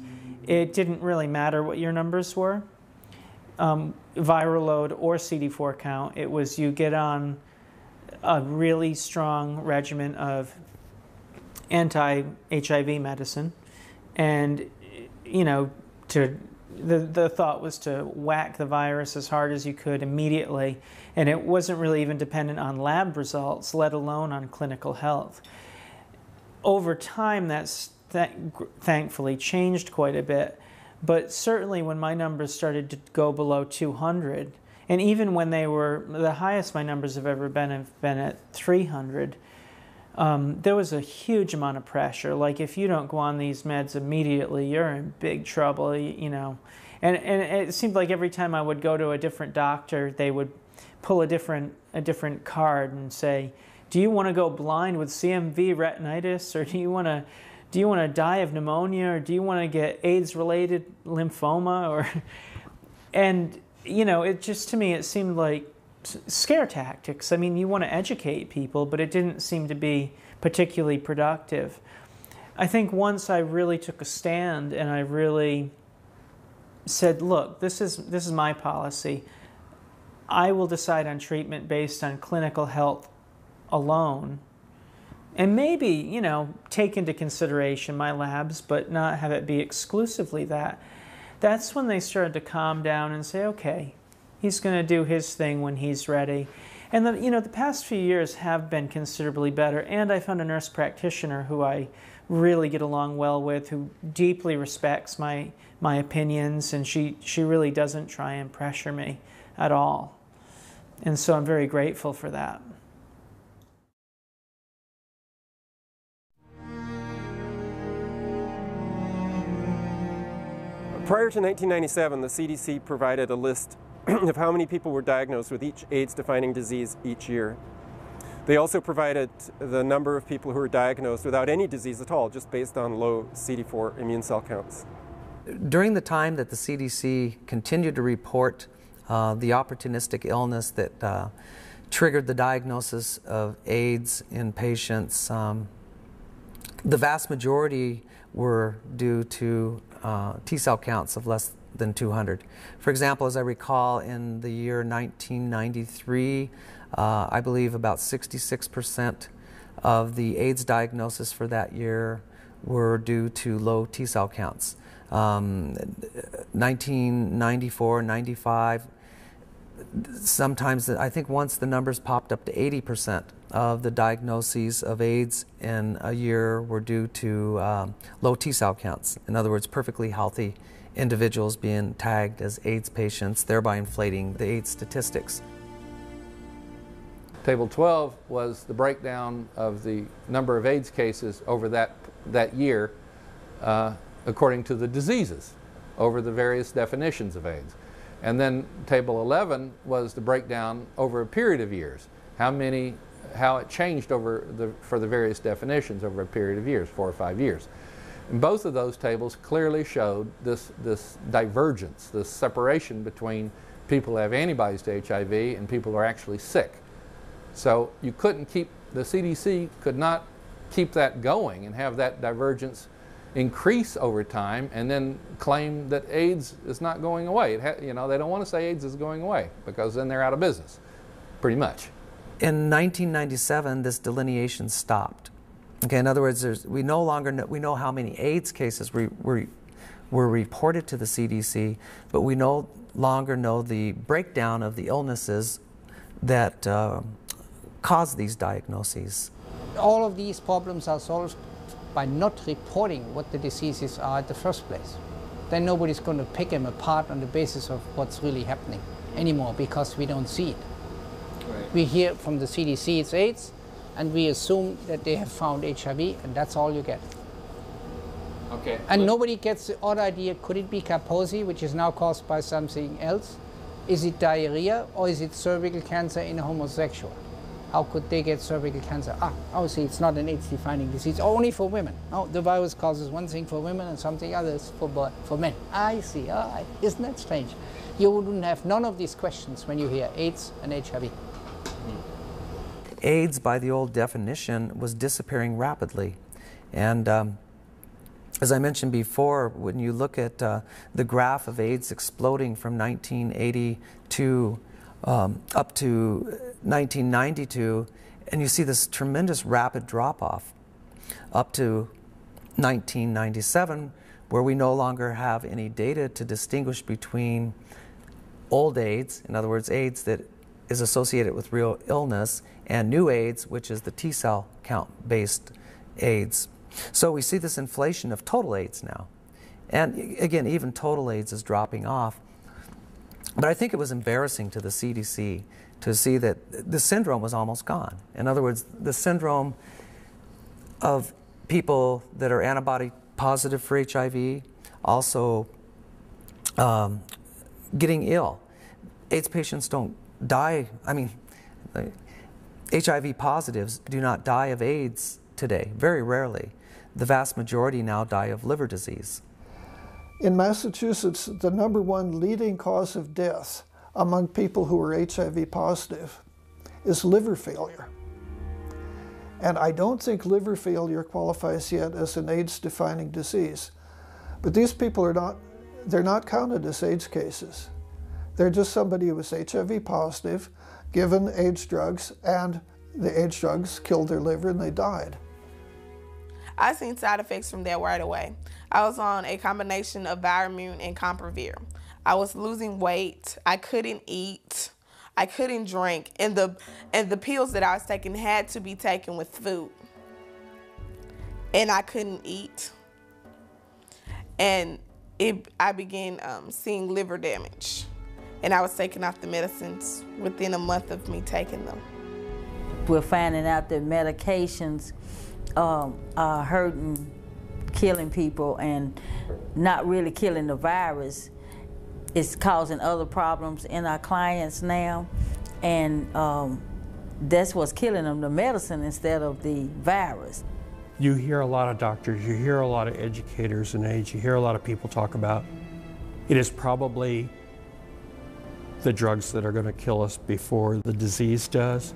it didn't really matter what your numbers were um, viral load or CD4 count. It was you get on a really strong regimen of anti HIV medicine. And, you know, to the, the thought was to whack the virus as hard as you could immediately. And it wasn't really even dependent on lab results, let alone on clinical health. Over time, that's th- thankfully changed quite a bit. But certainly, when my numbers started to go below 200, and even when they were the highest my numbers have ever been have been at 300, um, there was a huge amount of pressure. Like if you don't go on these meds immediately, you're in big trouble. You know, and and it seemed like every time I would go to a different doctor, they would pull a different a different card and say, "Do you want to go blind with CMV retinitis, or do you want to?" Do you want to die of pneumonia or do you want to get AIDS related lymphoma or (laughs) and you know, it just to me it seemed like scare tactics. I mean, you want to educate people, but it didn't seem to be particularly productive. I think once I really took a stand and I really said, "Look, this is this is my policy. I will decide on treatment based on clinical health alone." And maybe, you know, take into consideration my labs, but not have it be exclusively that that's when they started to calm down and say, okay, he's going to do his thing when he's ready. And the, you know, the past few years have been considerably better. And I found a nurse practitioner who I really get along well with, who deeply respects my my opinions, and she she really doesn't try and pressure me at all. And so I'm very grateful for that. Prior to 1997, the CDC provided a list (clears throat) of how many people were diagnosed with each AIDS defining disease each year. They also provided the number of people who were diagnosed without any disease at all, just based on low CD4 immune cell counts. During the time that the CDC continued to report uh, the opportunistic illness that uh, triggered the diagnosis of AIDS in patients, um, the vast majority were due to uh, T cell counts of less than 200. For example, as I recall, in the year 1993, uh, I believe about 66% of the AIDS diagnosis for that year were due to low T cell counts. Um, 1994, 95, sometimes I think once the numbers popped up to 80% of the diagnoses of AIDS in a year were due to um, low T cell counts. In other words, perfectly healthy individuals being tagged as AIDS patients, thereby inflating the AIDS statistics. Table 12 was the breakdown of the number of AIDS cases over that, that year uh, according to the diseases over the various definitions of AIDS. And then table 11 was the breakdown over a period of years. How many, how it changed over the, for the various definitions over a period of years, four or five years. And both of those tables clearly showed this, this divergence, this separation between people who have antibodies to HIV and people who are actually sick. So you couldn't keep the CDC could not keep that going and have that divergence increase over time and then claim that AIDS is not going away. you know, they don't want to say AIDS is going away because then they're out of business, pretty much. In 1997, this delineation stopped. Okay, in other words, we no longer know, we know how many AIDS cases were, were, were reported to the CDC, but we no longer know the breakdown of the illnesses that uh, cause these diagnoses. All of these problems are solved by not reporting what the diseases are at the first place. Then nobody's going to pick them apart on the basis of what's really happening anymore because we don't see it. Right. We hear from the CDC it's AIDS, and we assume that they have found HIV, and that's all you get. Okay. And nobody gets the odd idea, could it be Kaposi, which is now caused by something else? Is it diarrhea, or is it cervical cancer in a homosexual? How could they get cervical cancer? Ah, obviously it's not an AIDS-defining disease, only for women. Oh, the virus causes one thing for women and something others for, for men. I see, oh, isn't that strange? You wouldn't have none of these questions when you hear AIDS and HIV. AIDS, by the old definition, was disappearing rapidly. And um, as I mentioned before, when you look at uh, the graph of AIDS exploding from 1980 to um, up to 1992, and you see this tremendous rapid drop off up to 1997, where we no longer have any data to distinguish between old AIDS, in other words, AIDS that is associated with real illness, and new AIDS, which is the T cell count based AIDS. So we see this inflation of total AIDS now. And again, even total AIDS is dropping off. But I think it was embarrassing to the CDC to see that the syndrome was almost gone. In other words, the syndrome of people that are antibody positive for HIV, also um, getting ill. AIDS patients don't die. I mean, HIV positives do not die of AIDS today, very rarely. The vast majority now die of liver disease. In Massachusetts, the number one leading cause of death among people who are HIV positive is liver failure. And I don't think liver failure qualifies yet as an AIDS defining disease. But these people are not, they're not counted as AIDS cases. They're just somebody who was HIV positive, given AIDS drugs, and the AIDS drugs killed their liver and they died. I seen side effects from that right away. I was on a combination of Viramune and Combivir. I was losing weight. I couldn't eat. I couldn't drink, and the and the pills that I was taking had to be taken with food. And I couldn't eat. And it, I began um, seeing liver damage and I was taking off the medicines within a month of me taking them. We're finding out that medications um, are hurting, killing people, and not really killing the virus. It's causing other problems in our clients now, and um, that's what's killing them, the medicine instead of the virus. You hear a lot of doctors, you hear a lot of educators and age, you hear a lot of people talk about it is probably the drugs that are going to kill us before the disease does.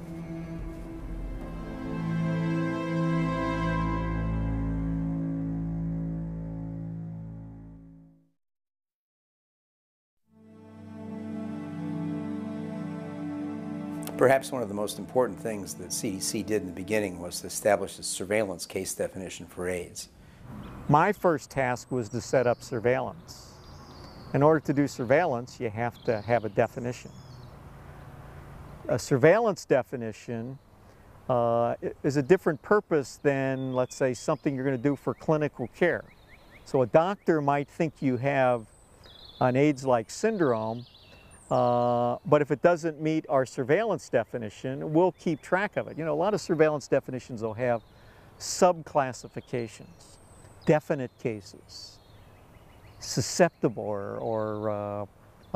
Perhaps one of the most important things that CDC did in the beginning was to establish a surveillance case definition for AIDS. My first task was to set up surveillance. In order to do surveillance, you have to have a definition. A surveillance definition uh, is a different purpose than, let's say, something you're going to do for clinical care. So a doctor might think you have an AIDS-like syndrome, uh, but if it doesn't meet our surveillance definition, we'll keep track of it. You know, a lot of surveillance definitions will have sub-classifications, definite cases, susceptible or, or uh,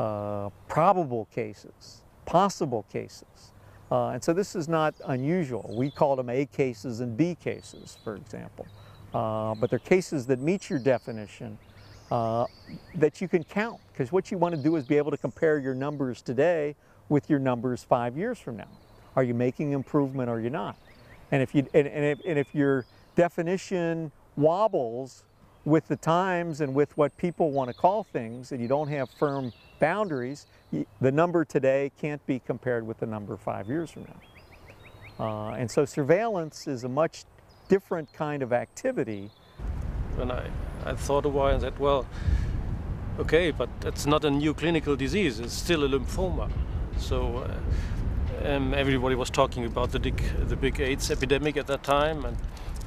uh, probable cases, possible cases. Uh, and so this is not unusual. We call them A cases and B cases, for example. Uh, but they're cases that meet your definition uh, that you can count. Because what you want to do is be able to compare your numbers today with your numbers five years from now. Are you making improvement or are you not? And if, you, and, and, if, and if your definition wobbles with the times and with what people want to call things, and you don't have firm boundaries, the number today can't be compared with the number five years from now. Uh, and so surveillance is a much different kind of activity. When I, I thought a while and said, well, okay, but it's not a new clinical disease, it's still a lymphoma. So uh, um, everybody was talking about the big, the big AIDS epidemic at that time, and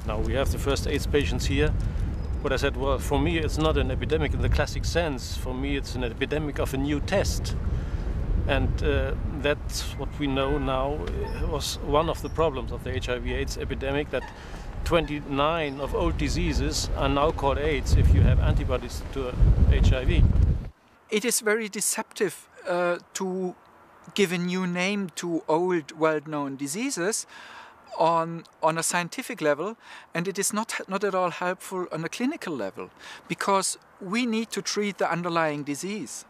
now we have the first AIDS patients here. But I said, well, for me, it's not an epidemic in the classic sense. For me, it's an epidemic of a new test. And uh, that's what we know now uh, was one of the problems of the HIV/AIDS epidemic that 29 of old diseases are now called AIDS if you have antibodies to HIV. It is very deceptive uh, to give a new name to old, well-known diseases on, on a scientific level, and it is not, not at all helpful on a clinical level, because we need to treat the underlying disease.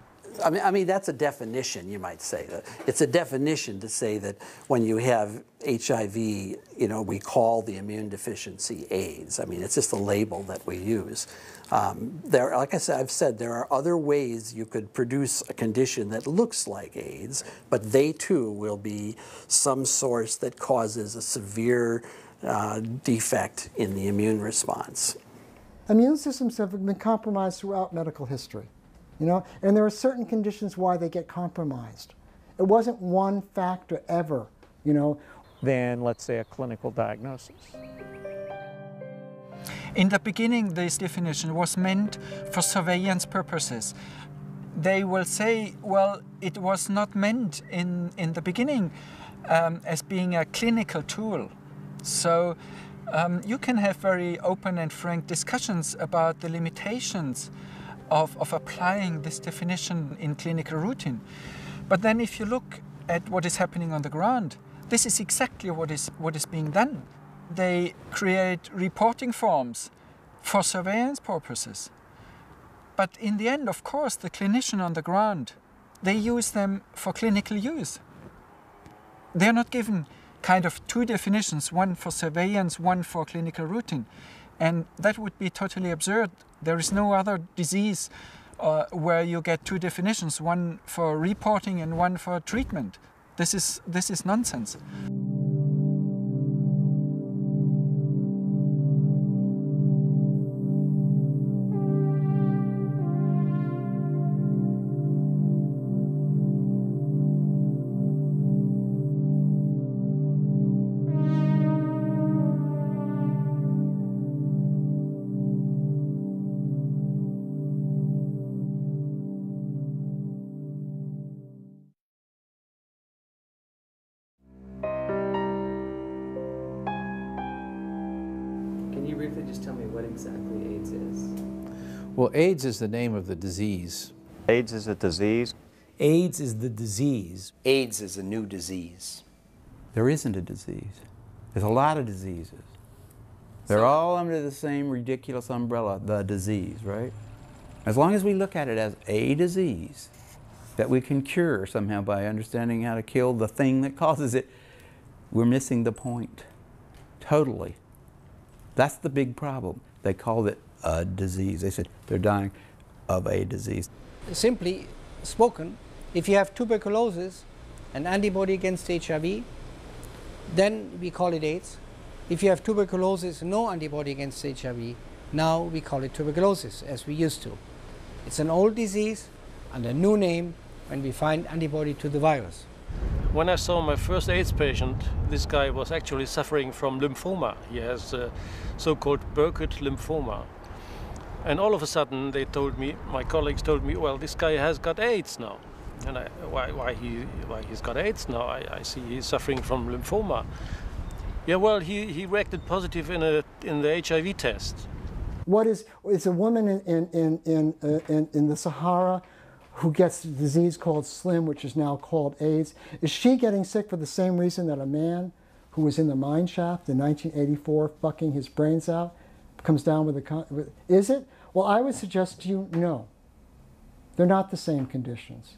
I mean, I mean, that's a definition, you might say. It's a definition to say that when you have HIV, you know, we call the immune deficiency AIDS. I mean, it's just a label that we use. Um, there, like I said, I've said there are other ways you could produce a condition that looks like AIDS, but they too will be some source that causes a severe uh, defect in the immune response. Immune systems have been compromised throughout medical history. You know, and there are certain conditions why they get compromised. It wasn't one factor ever, you know. Than, let's say, a clinical diagnosis. In the beginning, this definition was meant for surveillance purposes. They will say, well, it was not meant in, in the beginning um, as being a clinical tool. So um, you can have very open and frank discussions about the limitations of, of applying this definition in clinical routine. But then if you look at what is happening on the ground, this is exactly what is, what is being done. They create reporting forms for surveillance purposes. But in the end, of course, the clinician on the ground, they use them for clinical use. They're not given kind of two definitions, one for surveillance, one for clinical routine. And that would be totally absurd. There is no other disease uh, where you get two definitions, one for reporting and one for treatment. This is, this is nonsense. AIDS is the name of the disease. AIDS is a disease? AIDS is the disease. AIDS is a new disease. There isn't a disease. There's a lot of diseases. They're all under the same ridiculous umbrella, the disease, right? As long as we look at it as a disease that we can cure somehow by understanding how to kill the thing that causes it, we're missing the point. Totally. That's the big problem. They called it a disease. They said they're dying of a disease. Simply spoken, if you have tuberculosis, an antibody against HIV, then we call it AIDS. If you have tuberculosis, no antibody against HIV, now we call it tuberculosis, as we used to. It's an old disease and a new name when we find antibody to the virus. When I saw my first AIDS patient, this guy was actually suffering from lymphoma. He has uh, so-called Burkitt lymphoma. And all of a sudden, they told me, my colleagues told me, well, this guy has got AIDS now. And I, why, why, he, why he's got AIDS now? I, I see he's suffering from lymphoma. Yeah, well, he, he reacted positive in, a, in the HIV test. What is, it's a woman in, in, in, in, uh, in, in the Sahara who gets a disease called SLIM, which is now called AIDS. Is she getting sick for the same reason that a man who was in the mine shaft in 1984 fucking his brains out comes down with a, is it? Well, I would suggest to you, no. They're not the same conditions.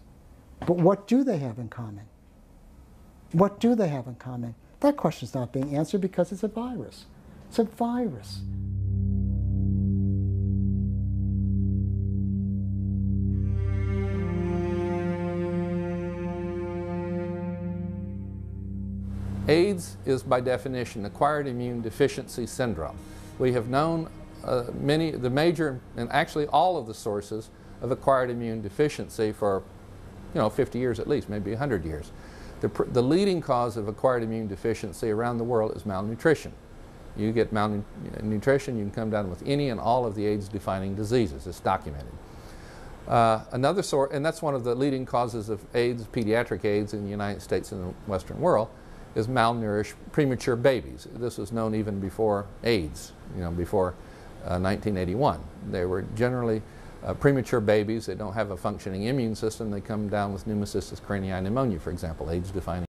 But what do they have in common? What do they have in common? That question's not being answered because it's a virus. It's a virus. AIDS is by definition acquired immune deficiency syndrome. We have known uh, many, the major, and actually all of the sources of acquired immune deficiency for, you know, 50 years at least, maybe 100 years. The, the leading cause of acquired immune deficiency around the world is malnutrition. You get malnutrition, you can come down with any and all of the AIDS-defining diseases. It's documented. Uh, another sort, and that's one of the leading causes of AIDS, pediatric AIDS in the United States and the Western world, is malnourished premature babies. This was known even before AIDS, you know, before 1981. They were generally uh, premature babies. They don't have a functioning immune system. They come down with pneumocystis carinii pneumonia, for example, AIDS-defining